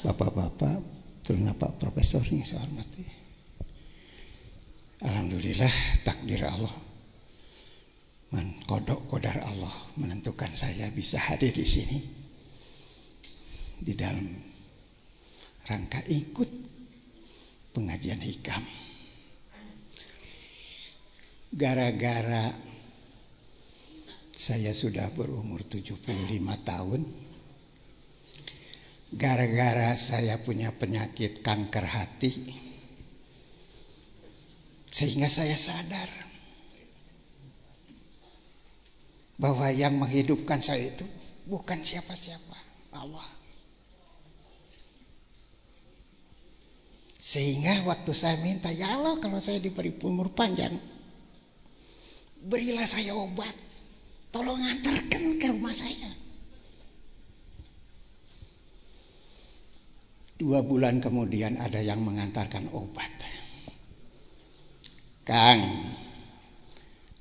Bapak-bapak Terutama Pak Profesor yang saya hormati. Alhamdulillah takdir Allah. Man kodok kodar Allah menentukan saya bisa hadir di sini. Di dalam rangka ikut pengajian hikam. Gara-gara saya sudah berumur 75 tahun. Gara-gara saya punya penyakit kanker hati. Sehingga saya sadar bahwa yang menghidupkan saya itu bukan siapa-siapa, Allah. Sehingga waktu saya minta, ya Allah kalau saya diberi umur panjang, berilah saya obat Tolong antarkan ke rumah saya. Dua bulan kemudian ada yang mengantarkan obat. Kang,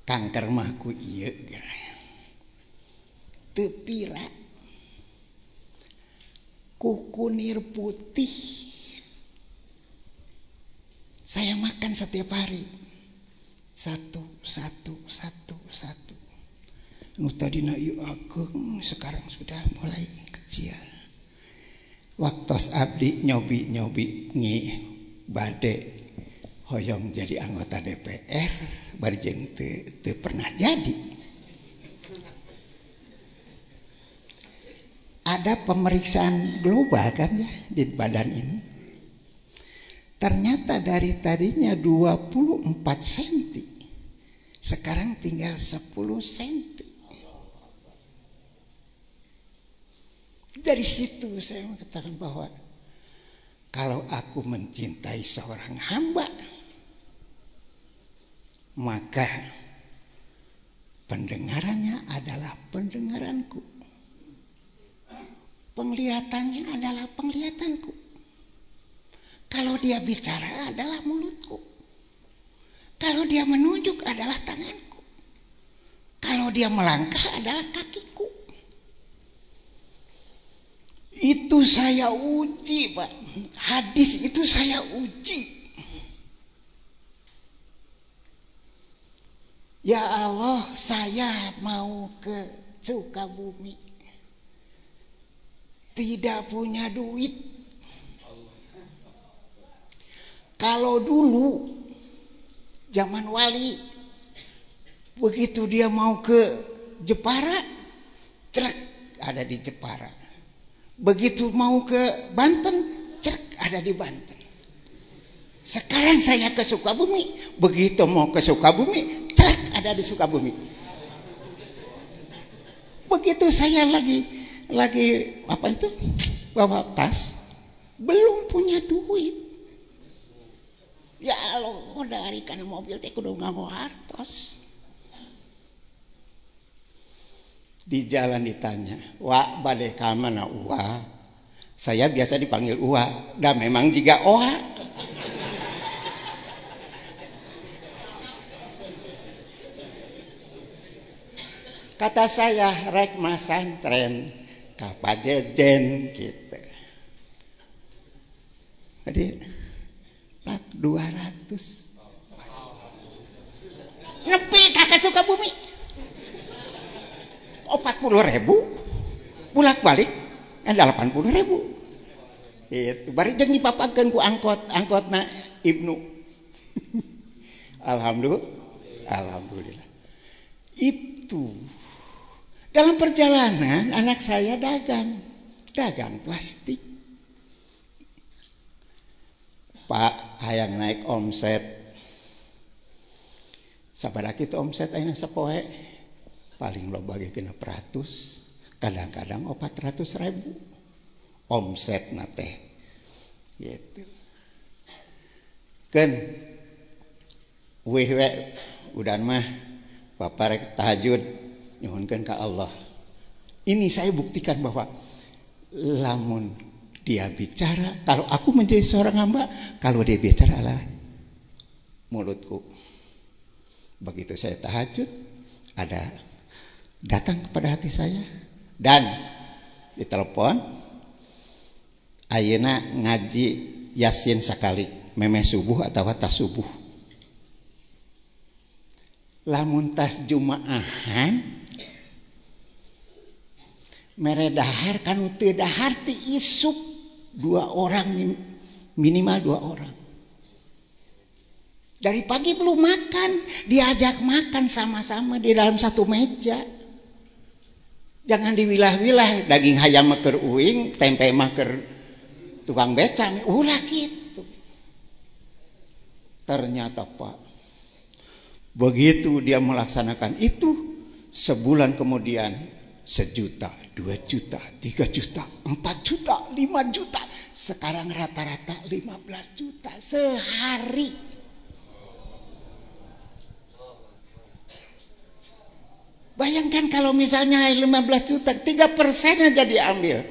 kanker mahku iya Tepira. Kukunir putih. Saya makan setiap hari. Satu satu satu satu nu tadina ieu ageng sekarang sudah mulai kecil. Waktu abdi nyobi-nyobi ngi bade hoyong jadi anggota DPR barjeng teu pernah jadi. Ada pemeriksaan global kan ya di badan ini. Ternyata dari tadinya 24 cm sekarang tinggal 10 cm Dari situ saya mengatakan bahwa kalau aku mencintai seorang hamba, maka pendengarannya adalah pendengaranku. Penglihatannya adalah penglihatanku. Kalau dia bicara adalah mulutku. Kalau dia menunjuk adalah tanganku. Kalau dia melangkah adalah kakiku. Itu saya uji, Pak. Hadis itu saya uji. Ya Allah, saya mau ke Sukabumi. Tidak punya duit. Kalau dulu zaman wali begitu dia mau ke Jepara celak ada di Jepara begitu mau ke Banten celak ada di Banten. Sekarang saya ke Sukabumi begitu mau ke Sukabumi celak ada di Sukabumi. Begitu saya lagi lagi apa itu? Bawa tas belum punya duit. Ya Allah dari karena mobil teh kudu ngago hartos di jalan ditanya wa bade ka mana uwa? Saya biasa dipanggil uwa. Dan memang jika oha. Kata saya rek masantren kapajejen gitu jadi plat 200 nepi kakak suka bumi 40 ribu. Bulak balik kan 80 ribu. Itu bari jeung dipapakeun ku angkot angkotna Ibnu. Alhamdulillah. Alhamdulillah. Itu. Dalam perjalanan anak saya dagang. Dagang plastik. Pak hayang naik omset. Sabaraha kitu omset ayeuna sapoe paling lo bagi kena peratus kadang-kadang opat ratus ribu. Omset nate gitu. Kan weh udah mah bapak rek tahajud nyuhunkan ke Allah. Ini saya buktikan bahwa lamun dia bicara kalau aku menjadi seorang hamba kalau dia bicara lah mulutku. Begitu saya tahajud ada datang kepada hati saya. Dan ditelepon Ayeuna ngaji Yasin sekali meme subuh atau tas subuh? Lamun tas jumaahan mere dahar kan teu dahar ti isuk dua orang minimal dua orang. Dari pagi belum makan diajak makan sama-sama di dalam satu meja jangan diwilah-wilah daging hayam maker uing tempe maker tukang beca ulah gitu. Ternyata pak begitu dia melaksanakan itu sebulan kemudian sejuta dua juta tiga juta empat juta lima juta sekarang rata-rata lima belas juta sehari Bayangkan kalau misalnya 15 juta, 3 persen aja diambil.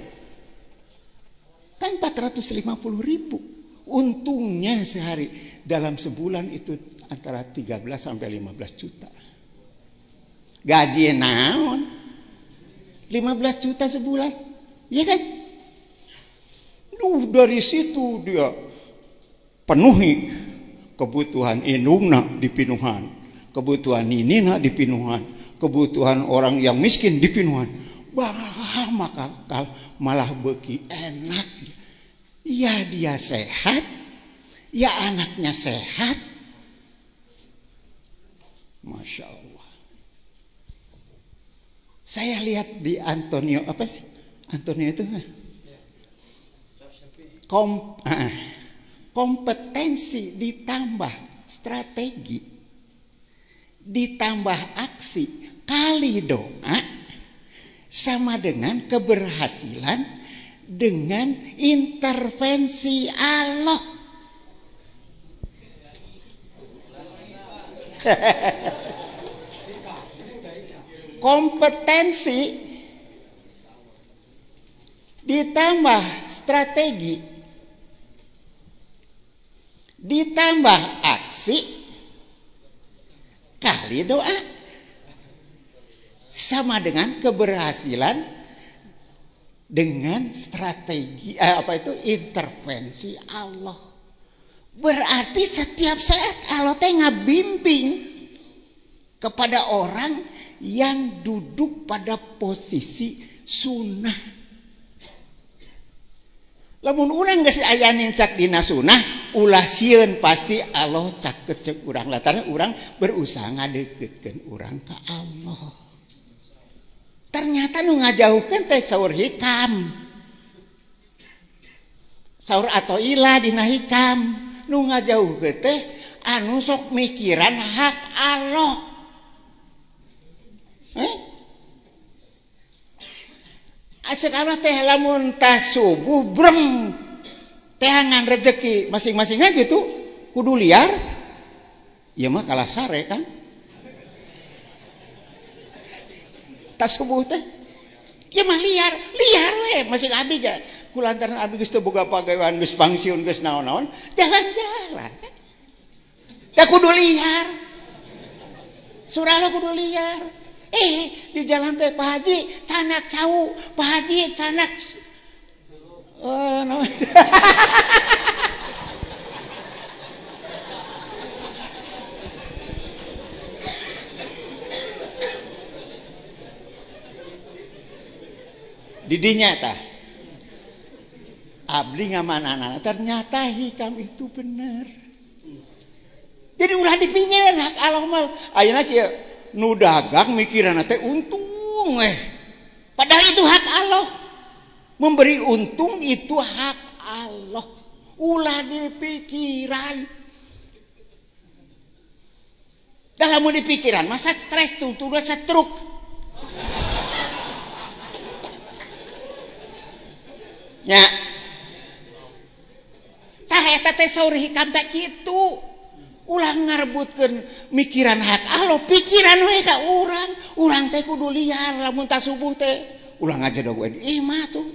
Kan 450 ribu. Untungnya sehari. Dalam sebulan itu antara 13 sampai 15 juta. Gaji naon? 15 juta sebulan. Iya kan? Duh, dari situ dia penuhi kebutuhan indungna di pinuhan. Kebutuhan ini di pinuhan kebutuhan orang yang miskin di pinuhan bah maka malah beki enak. Ya dia sehat ya anaknya sehat. Masya Allah. Saya lihat di Antonio apa Antonio itu kom, ah, kompetensi ditambah strategi ditambah aksi kali doa sama dengan keberhasilan dengan intervensi Allah. Kompetensi ditambah strategi ditambah aksi kali doa sama dengan keberhasilan dengan strategi eh, apa itu intervensi Allah. Berarti setiap saat Allah teh ngabimbing kepada orang yang duduk pada posisi sunnah. Lamun urang geus ayanin cak dina sunnah, ulah sieun pasti Allah cak kecek urang lantaran urang berusaha ngadeukeutkeun urang ke Allah. ternyata nu ngajauhkan teh sahur hikam. Sahur atau ilah dina hikam. Nu ngajauhkeun teh anu sok mikiran hak Allah eh? asik Allah teh lamun tas subuh breng teangan rezeki masing-masingnya gitu kudu liar. Ya mah kalah sare kan? tas subuh teh ya mah liar liar we masih abdi ge. Kulantaran abdi geus teu boga pagawean geus pangsiun geus naon-naon jalan-jalan. Da kudu liar. Surah kudu liar. Eh di jalan teh Pak Haji canak cau. Pak Haji canak eh uh, no. Didinya tah abdi ngamanana ternyata hikam itu benar jadi ulah dipinggir hak Allah mah ayeuna kieu nu dagang mikiran teh untung eh padahal itu hak Allah memberi untung itu hak Allah ulah dipikiran dalam mau dipikiran masa stres tuh tuh setruk nya tah eta teh saur hikam teh kitu. Ulah ngarebutkeun mikiran hak Allah pikiran mereka urang. Urang teh kudu liar lamun tak subuh teh. Ulah aja dong gue imah tuh.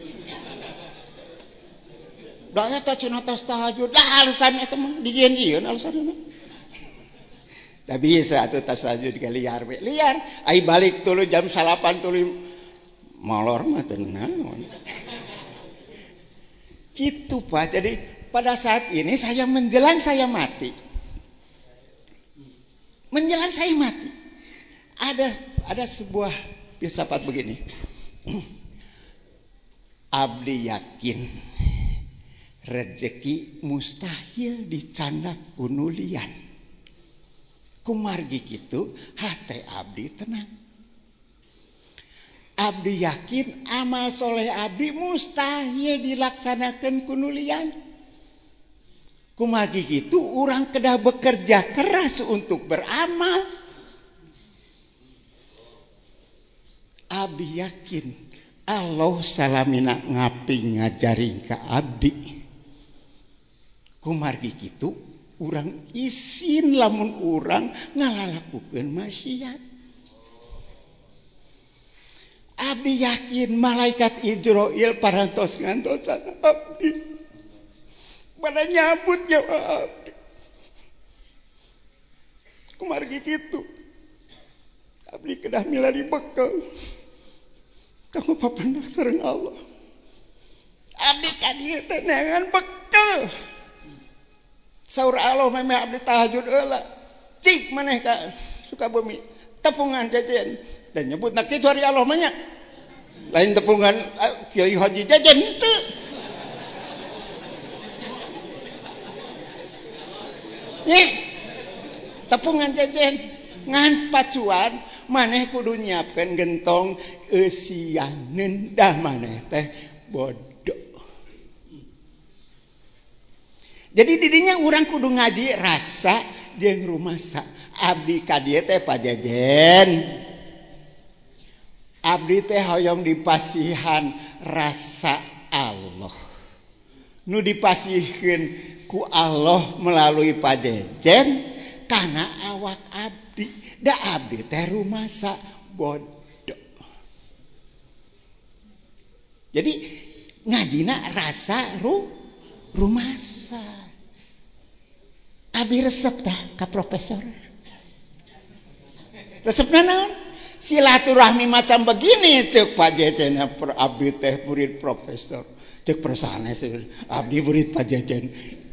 Dah eta cenah tos tahajud dah alasan eta mah digieun ieun alasanna. Da bisa atuh tas tahajud ke liar we. Liar. Ai balik tuluy jam 08 tuluy molor mah teu naon. Gitu Pak. Jadi pada saat ini saya menjelang saya mati. Menjelang saya mati ada ada sebuah filsafat begini. Abdi yakin rezeki mustahil dicandak unulian kumargi gitu hati abdi tenang abdi yakin amal soleh abdi mustahil dilaksanakan kunulian. Kumagi gitu orang kedah bekerja keras untuk beramal. Abdi yakin Allah salamina ngapi ngajaring ke abdi. Kumargi gitu orang isin lamun orang ngalalakukan maksiat Abdi yakin malaikat Ijroil parantos ngantosan abdi. Pada nyambut nyawa abdi. Kumargi gitu. Abdi kedah milari bekal. Kamu papandak sareng Allah. Abdi kadieu teh neangan bekal. Saur Allah meme abdi tahajud heula. Cik maneh ka suka bumi. Tepungan jajan dan nyebut nak itu hari Allah banyak. Lain tepungan eh, kiai haji jajan itu Nih, tepungan jajan ngan pacuan maneh kudu nyiapkan gentong esianen dah maneh teh bodoh jadi didinya orang kudu ngaji rasa jeng rumah sa abdi kadie teh pajajen. Abdi teh hoyong dipasihan rasa Allah. Nu dipasihkan ku Allah melalui pajejen karena awak abdi. Da abdi teh rumasa bodoh. Jadi ngajina rasa ru rumasa. Abdi resep dah ke profesor? Resepna naon silaturahmi macam begini cek Pak Jejen abdi teh murid profesor. Cek persane abdi murid Pak Jejen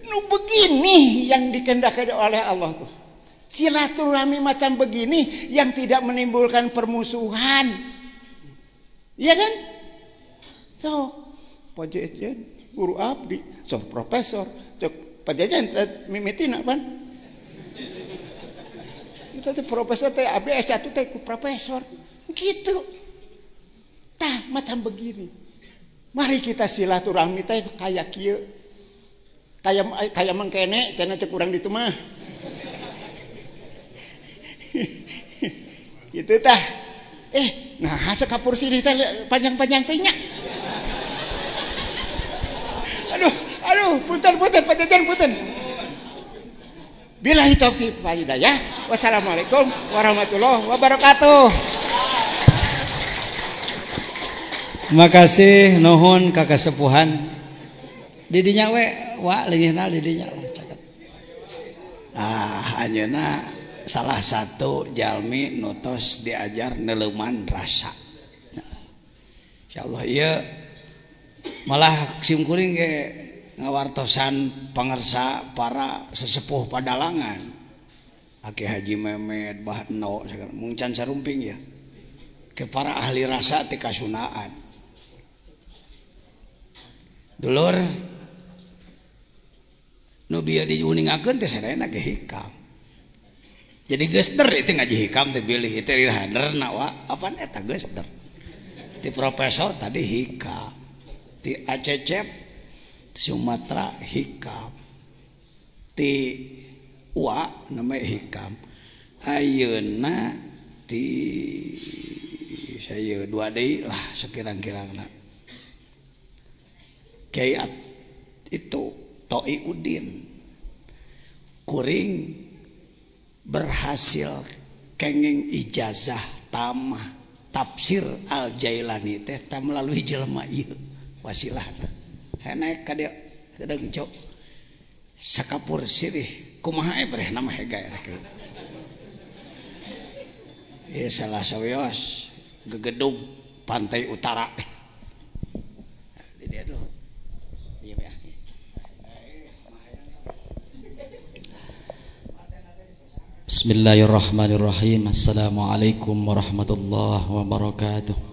nu begini yang dikendaki oleh Allah tuh. Silaturahmi macam begini yang tidak menimbulkan permusuhan. Iya kan? So Pak Jejen guru abdi so profesor. Cek Pak Jejen mimitin apa kita profesor teh abdi S1 teh profesor gitu macam begini. Mari kita silaturahmi teh kayak kieu. Kayak kayak mengkene cenah cek urang ditu mah. gitu tah. Eh, nah sekapur sini teh panjang-panjang teh Aduh, aduh, punten pajajan punten. Billahi taufiq wal hidayah. Wassalamualaikum warahmatullahi wabarakatuh. Terima kasih nuhun kakak sepuhan. Didinya we wa leungitna didinya caket. Ah, anjeunna salah satu jalmi nutos diajar neleuman rasa. Insyaallah ieu malah simkuring ge ngawartosan pangersa para sesepuh padalangan. Aki Haji Mehmet Bahno mungcan sarumping ya. Ke para ahli rasa ti kasunaan. dulur nu bieu diuningakeun teh sarena ge hikam. Jadi gester itu ngaji hikam teh bilih teh haderna nawa apa eta gester ti profesor tadi hikam ti acecep Sumatera hikam. Ti wa namanya hikam. Ayeuna ti saya dua deui lah sekirang-kirangna Kiai itu Toi Udin. Kuring berhasil kenging ijazah tamah tafsir al jailani teh melalui jelema ieu. Wasilah naik ka dia. Gedeng cok sakapur sirih kumaha e breh? Nama hega rek Ieu salah sawios. Gegedung pantai utara. Di dia tuh Bismillahirrahmanirrahim. Assalamualaikum warahmatullahi wabarakatuh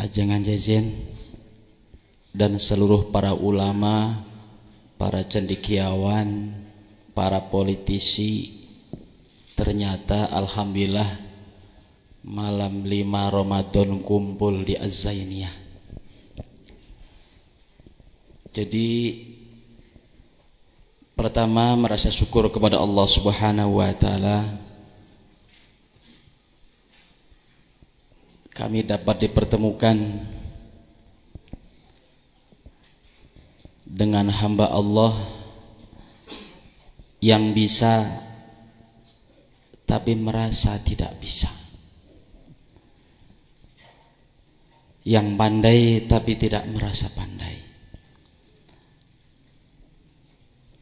Ajangan Jazen dan seluruh para ulama, para cendikiawan, para politisi ternyata alhamdulillah malam 5 Ramadan kumpul di Az-Zainiyah. Jadi pertama merasa syukur kepada Allah Subhanahu wa taala kami dapat dipertemukan dengan hamba Allah yang bisa tapi merasa tidak bisa. Yang pandai tapi tidak merasa pandai.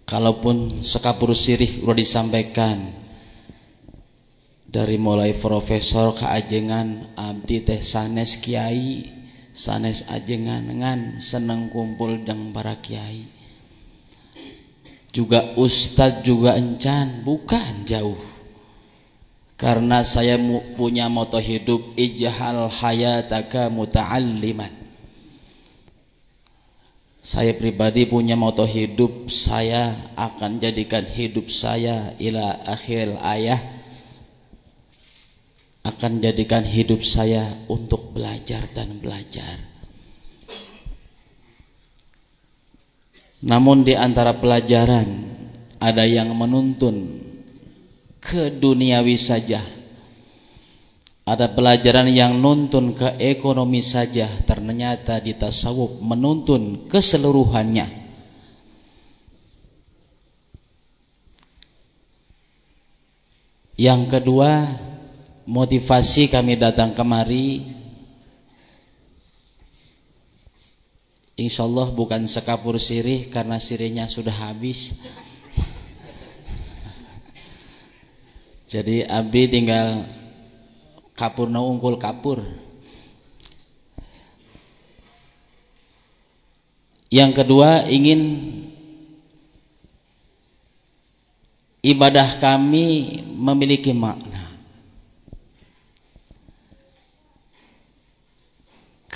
Kalaupun sekapur sirih sudah disampaikan dari mulai profesor ke ajengan abdi teh sanes kiai sanes ajengan ngan seneng kumpul jang para kiai. Juga ustad juga encan bukan jauh. Karena saya punya moto hidup ijhal hayataka muta'alliman. Saya pribadi punya moto hidup saya akan jadikan hidup saya ila akhir ayah akan jadikan hidup saya untuk belajar dan belajar. Namun di antara pelajaran ada yang menuntun ke duniawi saja. Ada pelajaran yang nuntun ke ekonomi saja, ternyata di tasawuf menuntun keseluruhannya. Yang kedua, motivasi kami datang kemari. Insya Allah bukan sekapur sirih karena sirihnya sudah habis. Jadi Abi tinggal kapur naungkul kapur. Yang kedua ingin ibadah kami memiliki makna.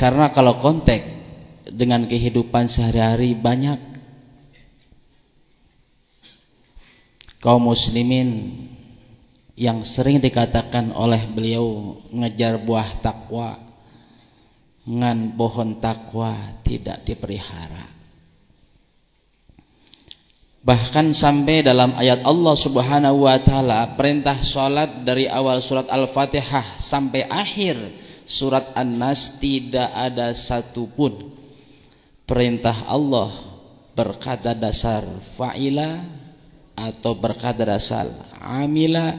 Karena kalau konteks dengan kehidupan sehari-hari banyak. Kaum muslimin yang sering dikatakan oleh beliau ngejar buah takwa ngan pohon takwa tidak dipelihara. Bahkan sampai dalam ayat Allah Subhanahu wa taala perintah salat dari awal surat Al-Fatihah sampai akhir surat An-Nas tidak ada satupun. Perintah Allah berkata dasar fa'ila atau berkata dasar amila.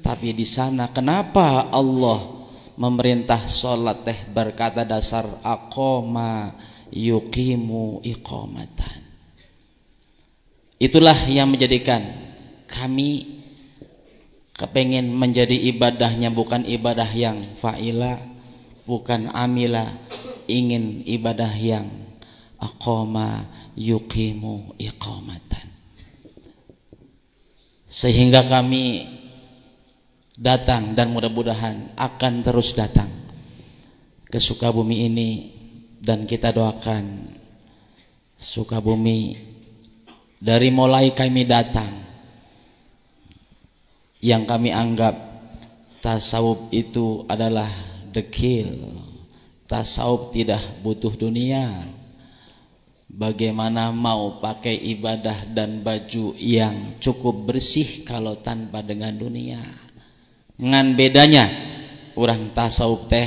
Tapi di sana kenapa Allah memerintah sholat teh berkata dasar akoma yukimu iqamatan itulah yang menjadikan kami kepengen menjadi ibadahnya bukan ibadah yang fa'ila bukan amila ingin ibadah yang akoma yukimu iqamatan. Sehingga kami datang dan mudah-mudahan akan terus datang ke Sukabumi ini dan kita doakan Sukabumi dari mulai kami datang yang kami anggap tasawuf itu adalah dekil tasawuf tidak butuh dunia. Bagaimana mau pakai ibadah dan baju yang cukup bersih kalau tanpa dengan dunia? Ngan bedanya orang tasawuf teh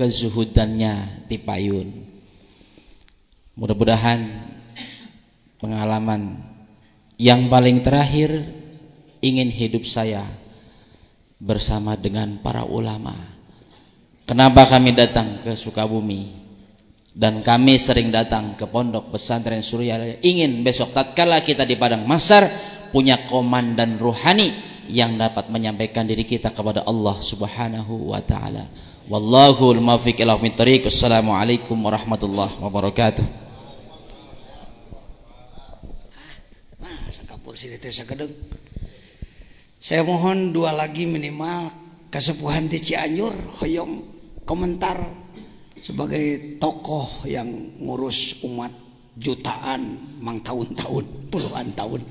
kezuhudannya tipayun. Mudah-mudahan pengalaman yang paling terakhir ingin hidup saya bersama dengan para ulama kenapa kami datang ke Sukabumi dan kami sering datang ke pondok pesantren Surya ingin besok tatkala kita di Padang Masar punya komandan ruhani yang dapat menyampaikan diri kita kepada Allah Subhanahu wa taala. Wallahu al-muwaffiq ila tariq. Assalamualaikum warahmatullahi wabarakatuh. Nah, Saya mohon dua lagi minimal kesepuhan di Cianjur hoyong komentar sebagai tokoh yang ngurus umat jutaan mang tahun-tahun puluhan tahun.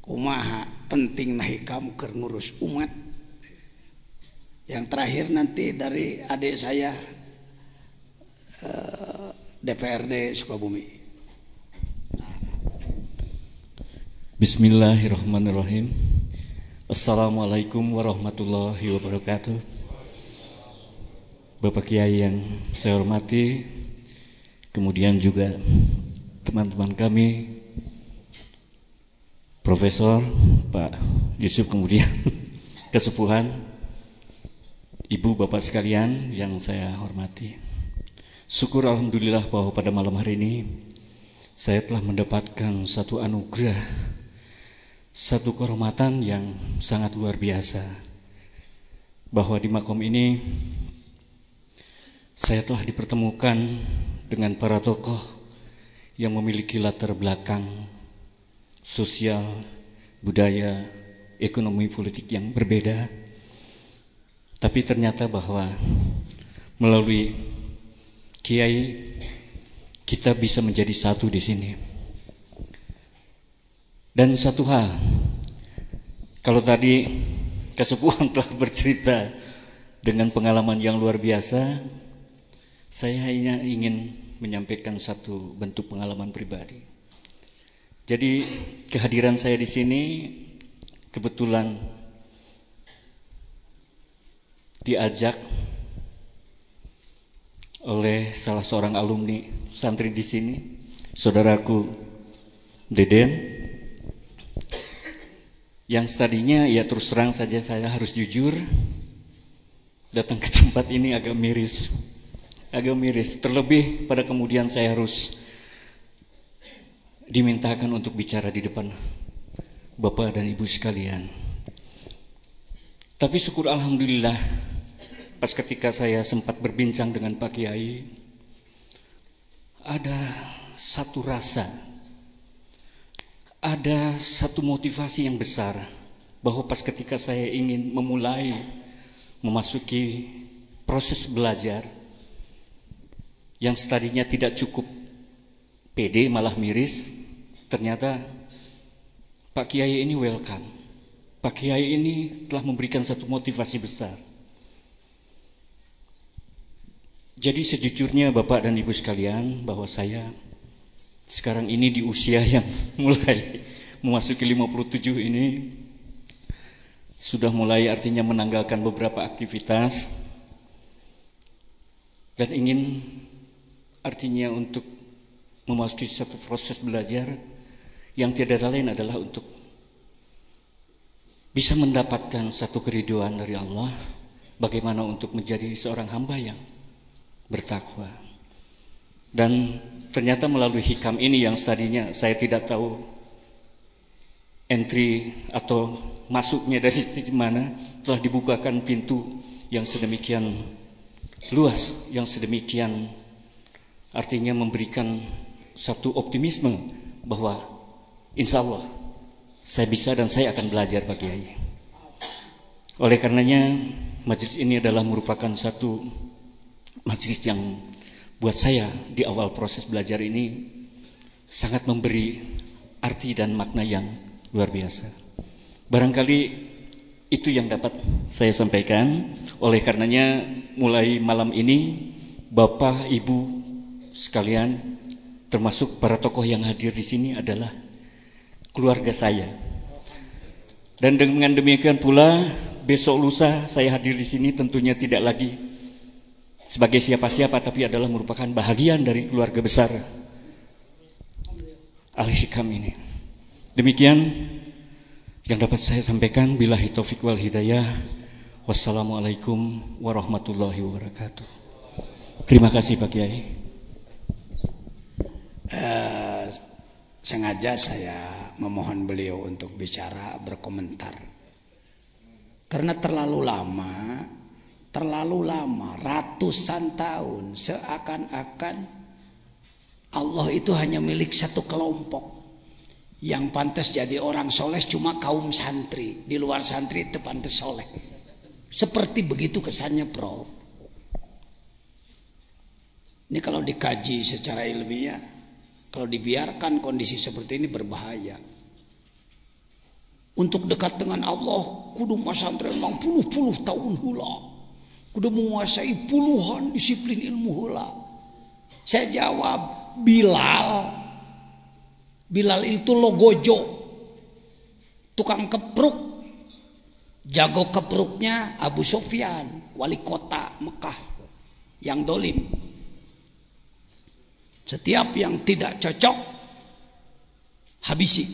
Kumaha penting hikam ke ngurus umat. Yang terakhir nanti dari adik saya eh, DPRD Sukabumi. Bismillahirrahmanirrahim. Assalamualaikum warahmatullahi wabarakatuh Bapak Kiai yang saya hormati Kemudian juga teman-teman kami Profesor Pak Yusuf kemudian kesepuhan Ibu Bapak sekalian yang saya hormati. Syukur Alhamdulillah bahwa pada malam hari ini Saya telah mendapatkan satu anugerah Satu kehormatan yang sangat luar biasa. Bahwa di makom ini Saya telah dipertemukan dengan para tokoh Yang memiliki latar belakang sosial, budaya, ekonomi politik yang berbeda. Tapi ternyata bahwa melalui kiai kita bisa menjadi satu di sini. Dan satu hal, kalau tadi kesepuhan telah bercerita dengan pengalaman yang luar biasa, saya hanya ingin menyampaikan satu bentuk pengalaman pribadi. Jadi kehadiran saya di sini kebetulan diajak oleh salah seorang alumni santri di sini, saudaraku Deden, yang tadinya ya terus terang saja saya harus jujur datang ke tempat ini agak miris, agak miris. Terlebih pada kemudian saya harus dimintakan untuk bicara di depan Bapak dan Ibu sekalian. Tapi syukur Alhamdulillah pas ketika saya sempat berbincang dengan Pak Kiai, ada satu rasa, ada satu motivasi yang besar bahwa pas ketika saya ingin memulai memasuki proses belajar yang tadinya tidak cukup pede malah miris, ternyata Pak Kiai ini welcome. Pak Kiai ini telah memberikan satu motivasi besar. Jadi sejujurnya Bapak dan Ibu sekalian bahwa saya sekarang ini di usia yang mulai memasuki 57 ini sudah mulai artinya menanggalkan beberapa aktivitas dan ingin artinya untuk memasuki satu proses belajar yang tiada lain adalah untuk bisa mendapatkan satu keriduan dari Allah bagaimana untuk menjadi seorang hamba yang bertakwa. Dan ternyata melalui hikam ini yang tadinya saya tidak tahu entry atau masuknya dari mana telah dibukakan pintu yang sedemikian luas, yang sedemikian artinya memberikan satu optimisme bahwa insya Allah saya bisa dan saya akan belajar Pak Kiai. Oleh karenanya majlis ini adalah merupakan satu majelis yang buat saya di awal proses belajar ini sangat memberi arti dan makna yang luar biasa. Barangkali itu yang dapat saya sampaikan. Oleh karenanya mulai malam ini Bapak, Ibu sekalian termasuk para tokoh yang hadir di sini adalah keluarga saya. Dan dengan demikian pula besok lusa saya hadir di sini tentunya tidak lagi sebagai siapa-siapa tapi adalah merupakan bahagian dari keluarga besar Al-Hikam ini. Demikian yang dapat saya sampaikan bila taufik wal hidayah. Wassalamualaikum warahmatullahi wabarakatuh. Terima kasih Pak Kiai. Uh, sengaja saya memohon beliau untuk bicara berkomentar karena terlalu lama terlalu lama, ratusan tahun, seakan-akan Allah itu hanya milik satu kelompok. Yang pantas jadi orang soleh cuma kaum santri. Di luar santri itu pantas soleh. Seperti begitu kesannya Prof. Ini kalau dikaji secara ilmiah, kalau dibiarkan kondisi seperti ini berbahaya. Untuk dekat dengan Allah, kudu masantren memang puluh-puluh tahun hula udah menguasai puluhan disiplin ilmu hula. Saya jawab, Bilal. Bilal itu logojo. Tukang kepruk. Jago kepruknya Abu Sofyan, wali kota Mekah yang dolim. Setiap yang tidak cocok habisi.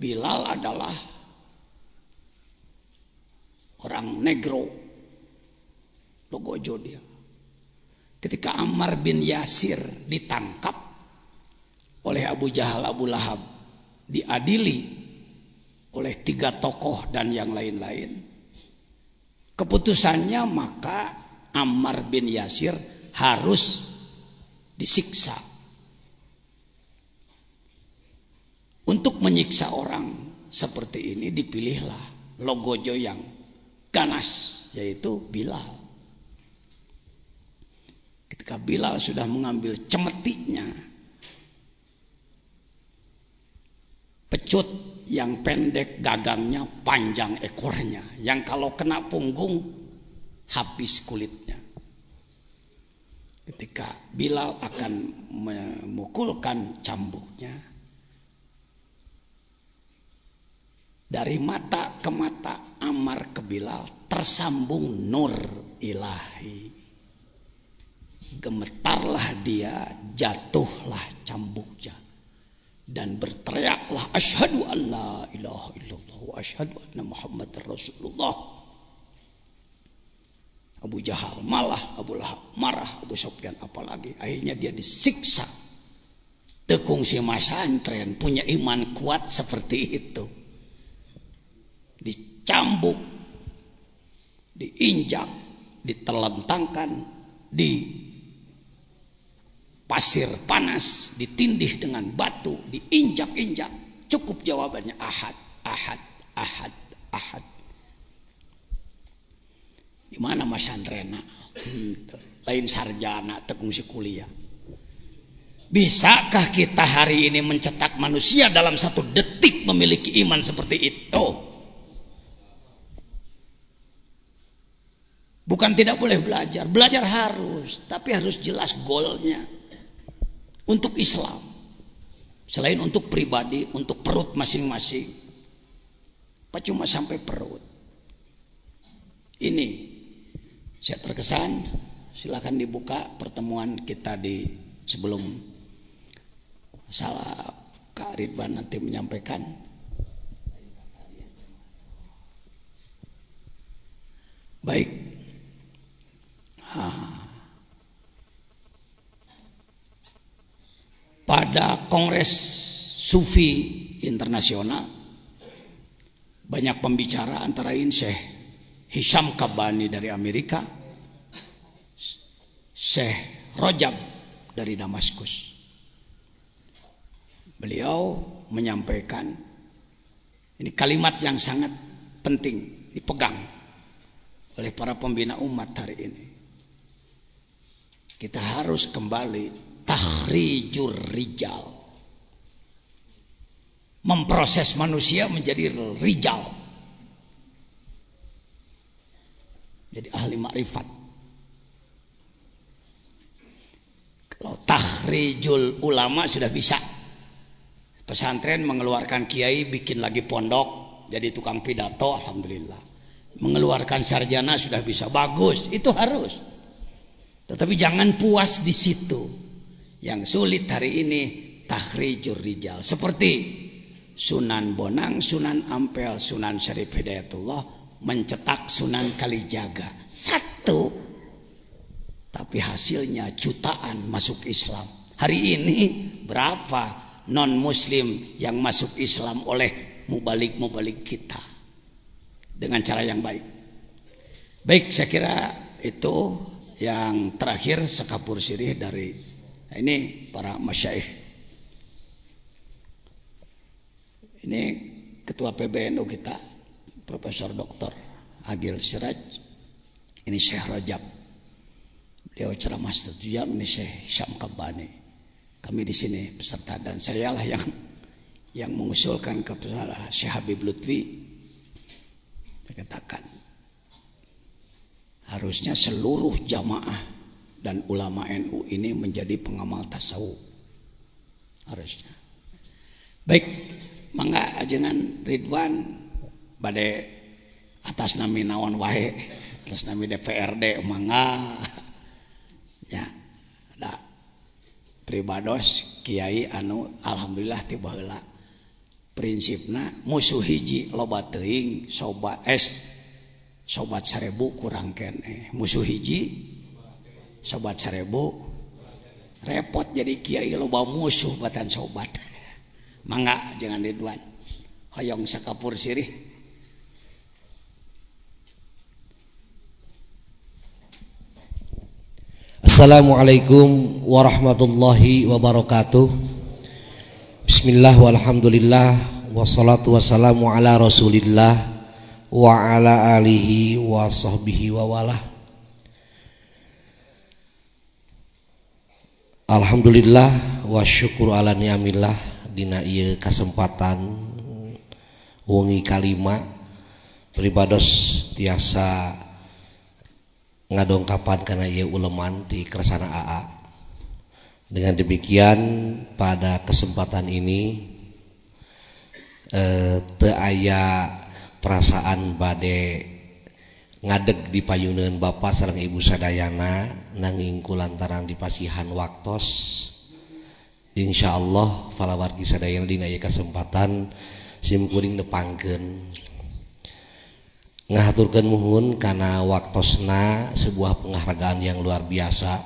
Bilal adalah orang negro logojo dia ketika Ammar bin Yasir ditangkap oleh Abu Jahal Abu Lahab diadili oleh tiga tokoh dan yang lain-lain keputusannya maka Ammar bin Yasir harus disiksa untuk menyiksa orang seperti ini dipilihlah logojo yang ganas yaitu Bilal. Ketika Bilal sudah mengambil cemetiknya pecut yang pendek gagangnya panjang ekornya yang kalau kena punggung habis kulitnya ketika Bilal akan memukulkan cambuknya dari mata ke mata Amar ke Bilal tersambung nur ilahi. Gemetarlah dia jatuhlah cambuknya dan berteriaklah asyhadu an la ilaha illallah wa asyhadu anna muhammad rasulullah Abu Jahal malah Abu Lahab marah Abu Sufyan apalagi. Akhirnya dia disiksa. Tekung si masantren punya iman kuat seperti itu. Dicambuk, diinjak, ditelentangkan, di pasir panas ditindih dengan batu diinjak-injak. Cukup jawabannya ahad ahad ahad ahad di mana Mas Andrena? Hmm, lain sarjana tekung si kuliah. Bisakah kita hari ini mencetak manusia dalam satu detik memiliki iman seperti itu? Bukan tidak boleh belajar. Belajar harus tapi harus jelas goalnya. Untuk Islam selain untuk pribadi untuk perut masing-masing apa cuma sampai perut? Ini saya terkesan silakan dibuka pertemuan kita di sebelum salah Kak Ridwan nanti menyampaikan. Baik. Nah, pada Kongres Sufi Internasional banyak pembicara antara lain Syekh Hisham Kabani dari Amerika, Syekh Rojab dari Damaskus. Beliau menyampaikan ini kalimat yang sangat penting dipegang oleh para pembina umat hari ini. Kita harus kembali tahrijur rijal. Memproses manusia menjadi rijal jadi ahli makrifat. Kalau tahrijul ulama sudah bisa. Pesantren mengeluarkan kiai bikin lagi pondok jadi tukang pidato alhamdulillah. Mengeluarkan sarjana sudah bisa. Bagus itu harus. Tetapi jangan puas di situ. Yang sulit hari ini tahrijur rijal. Seperti Sunan Bonang, Sunan Ampel, Sunan Syarif Hidayatullah mencetak Sunan Kalijaga. Satu tapi hasilnya jutaan masuk Islam. Hari ini berapa non muslim yang masuk Islam oleh mubalik-mubalik kita? Dengan cara yang baik. Baik saya kira itu yang terakhir sekapur sirih dari nah ini para masyaikh ini ketua PBNU kita Profesor Dr. Agil Siraj. Ini Syekh Rajab. Beliau ceramah satu jam ini Syekh Syam Kabani kami di sini peserta dan saya lah yang yang mengusulkan kepada Syekh Habib Lutfi. Katakan harusnya seluruh jamaah dan ulama NU ini menjadi pengamal tasawuf. Harusnya. Baik mangga ajengan Ridwan badai atas nami naon wae atas nami DPRD mangga. Ya da pribados Kiai anu alhamdulillah tiba heula prinsipna musuh hiji loba teuing soba es sobat seribu kurang kene eh, musuh hiji sobat seribu repot jadi Kiai loba musuh batan sobat. Mangga jangan diduan hoyong sakapur sirih. Assalamualaikum warahmatullahi wabarakatuh. Bismillah walhamdulillah Wassalatu wassalamu ala rasulillah Wa ala alihi wa sahbihi wa walah. Alhamdulillah wa syukur ala ni'amillah Dina iya kesempatan Wengi kalima Peribados tiasa ngadongkapan karena ia uleman di kersana AA. Dengan demikian pada kesempatan ini eh, teaya perasaan bade ngadeg di payunan Bapak sarang Ibu sadayana nanging kulantaran di pasihan waktos Insya Allah falawargi sadayana dina kesempatan sim kuring nepangkeun ngaturkan muhun karena waktosna sebuah penghargaan yang luar biasa.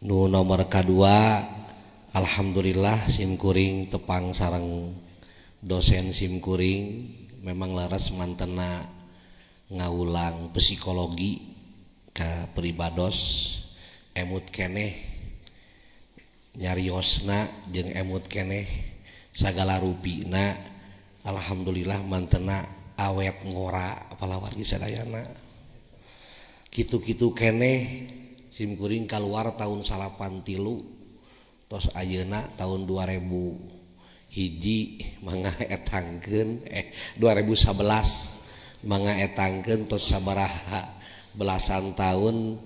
Nu nomor K2 Alhamdulillah SIMkuring tepang sarang dosen SIMkuring memang laras mantena ngaulang psikologi ke pribados. Emut keneh nyariosna jeung emut keneh sagala ruina Alhamdulillah mantena awet ngora apalawar Sadayana. Gitu-kitu keneh simkuring keluar tahun salapan tilu tos ayeuna tahun 2000 hiji manga etangkeun eh 2011 manga etangkeun tos sabaraha belasan tahun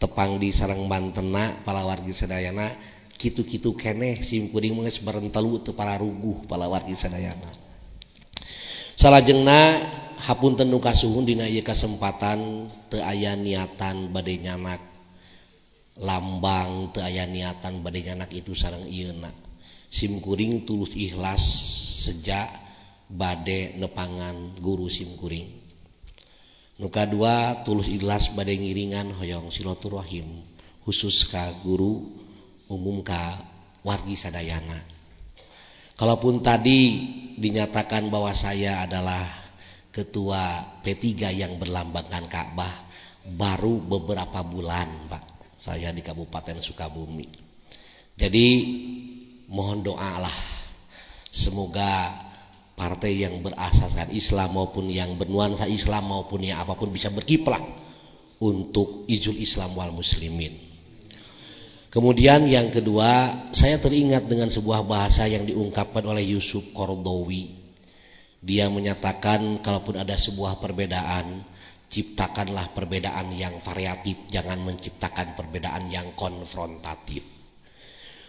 tepang di sarang Bantena palawargi sedayana gitu-kitu keneh simkuring menges berentelu teu pararuguh palawargi sedayana salahjengna hapun tendu kasuhun dina kesempatan te aya niatan badai nyanak. Lambang te aya niatan badai nyanak itu sarang Iuna simkuring tulus ikhlas sejak bade nepangan guru simkuring nuka dua tulus ikhlas badai ngiringan hoyong silaturahim khusus ka guru umum ka wargi sadayana. Kalaupun tadi dinyatakan bahwa saya adalah ketua P3 yang berlambangkan Ka'bah baru beberapa bulan Pak saya di Kabupaten Sukabumi. Jadi mohon doa lah. Semoga partai yang berasaskan Islam maupun yang bernuansa Islam maupun yang apa pun bisa berkiprah untuk ijul Islam wal muslimin kemudian yang kedua saya teringat dengan sebuah bahasa yang diungkapkan oleh Yusuf Kordowi dia menyatakan kalaupun ada sebuah perbedaan ciptakanlah perbedaan yang variatif jangan menciptakan perbedaan yang konfrontatif.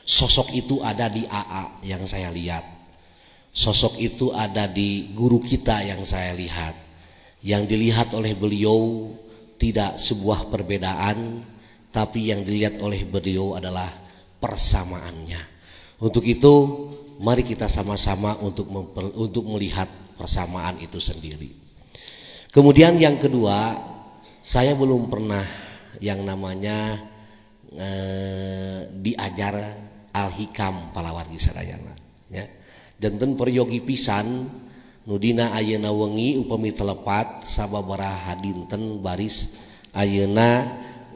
Sosok itu ada di AA yang saya lihat. Sosok itu ada di guru kita yang saya lihat. Yang dilihat oleh beliau tidak sebuah perbedaan tapi yang dilihat oleh beliau adalah persamaannya. Untuk itu mari kita sama-sama untuk untuk melihat persamaan itu sendiri. Kemudian yang kedua saya belum pernah yang namanya eh, diajar al-hikam palawargi sadayana ya. Janten peryogi pisan nudina ayeuna wengi upami telepat sababaraha dinten baris ayeuna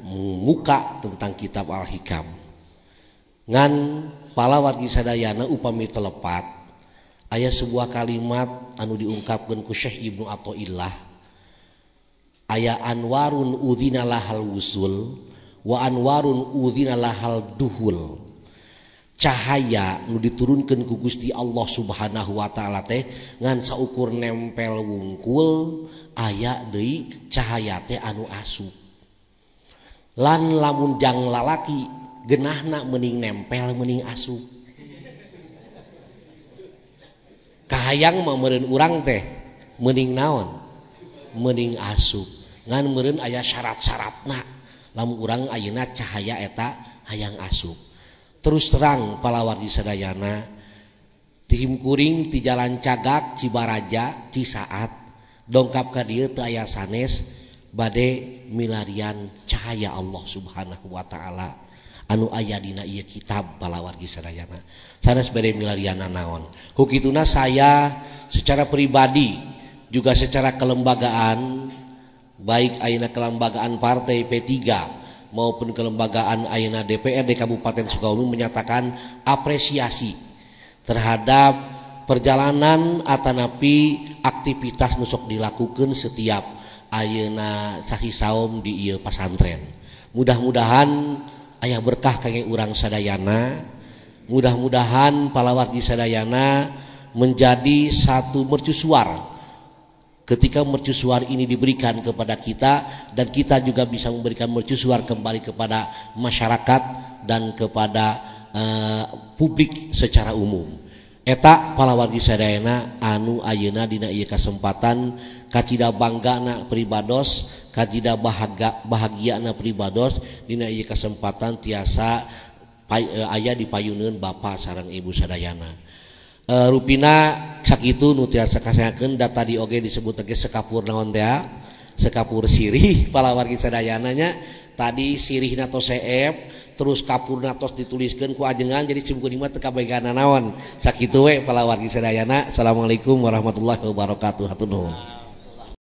muka tentang kitab al-hikam. Ngan palawargi sadayana upami telepat aya sebuah kalimat anu diungkapkan ku Syekh Ibnu Athaillah aya anwarun udhina lahal wusul wa anwarun udhina lahal duhul. Cahaya nu diturunkan ku Gusti Allah subhanahu wa ta'ala teh ngan saukur nempel wungkul aya deui cahaya teh anu asup. lan lamun jang lalaki genahna mening nempel mening asup kahayang memerin urang teh mening naon? Mening asup ngan meureun ayah syarat-syaratna. Lamun urang ayeuna cahaya eta hayang asup terus terang palawardi sadayana tim kuring ti jalan cagak cibaraja cisaat dongkap ka dieu teu aya sanes bade milarian cahaya Allah subhanahu Wa ta'ala. Anu aya dina ieu kitab balawargi sadayana sanes bade milarian naon. Kukituna saya secara pribadi juga secara kelembagaan baik aina kelembagaan partai P3 maupun kelembagaan aina DPRD Kabupaten Sukabumi menyatakan apresiasi terhadap perjalanan atanapi aktivitas nusok dilakukan setiap Ayeuna sasi saum di iya pasantren mudah-mudahan ayah berkah kayak urang sadayana. Mudah-mudahan palawargi sadayana menjadi satu mercusuar. Ketika mercusuar ini diberikan kepada kita dan kita juga bisa memberikan mercusuar kembali kepada masyarakat dan kepada uh, publik secara umum. Eta palawargi sadayana anu ayeuna dina ieu kesempatan kacida banggana pribados kacida bahaga bahagiana pribados dina ieu kesempatan tiasa pay, eh, e, ayah dipayunun Bapak sarang Ibu Sadayana. E, rupina sakitu nu tiasa kasaken data di oge disebut lagi sekapur naon teh sekapur sirih palawargi sadayananya. Tadi sirih nato seep terus kapur natos dituliskan ku ajengan jadi cimkunima teka kabegana naon. Sakitu we palawargi sadayana. Assalamualaikum warahmatullahi wabarakatuh. Hatunun.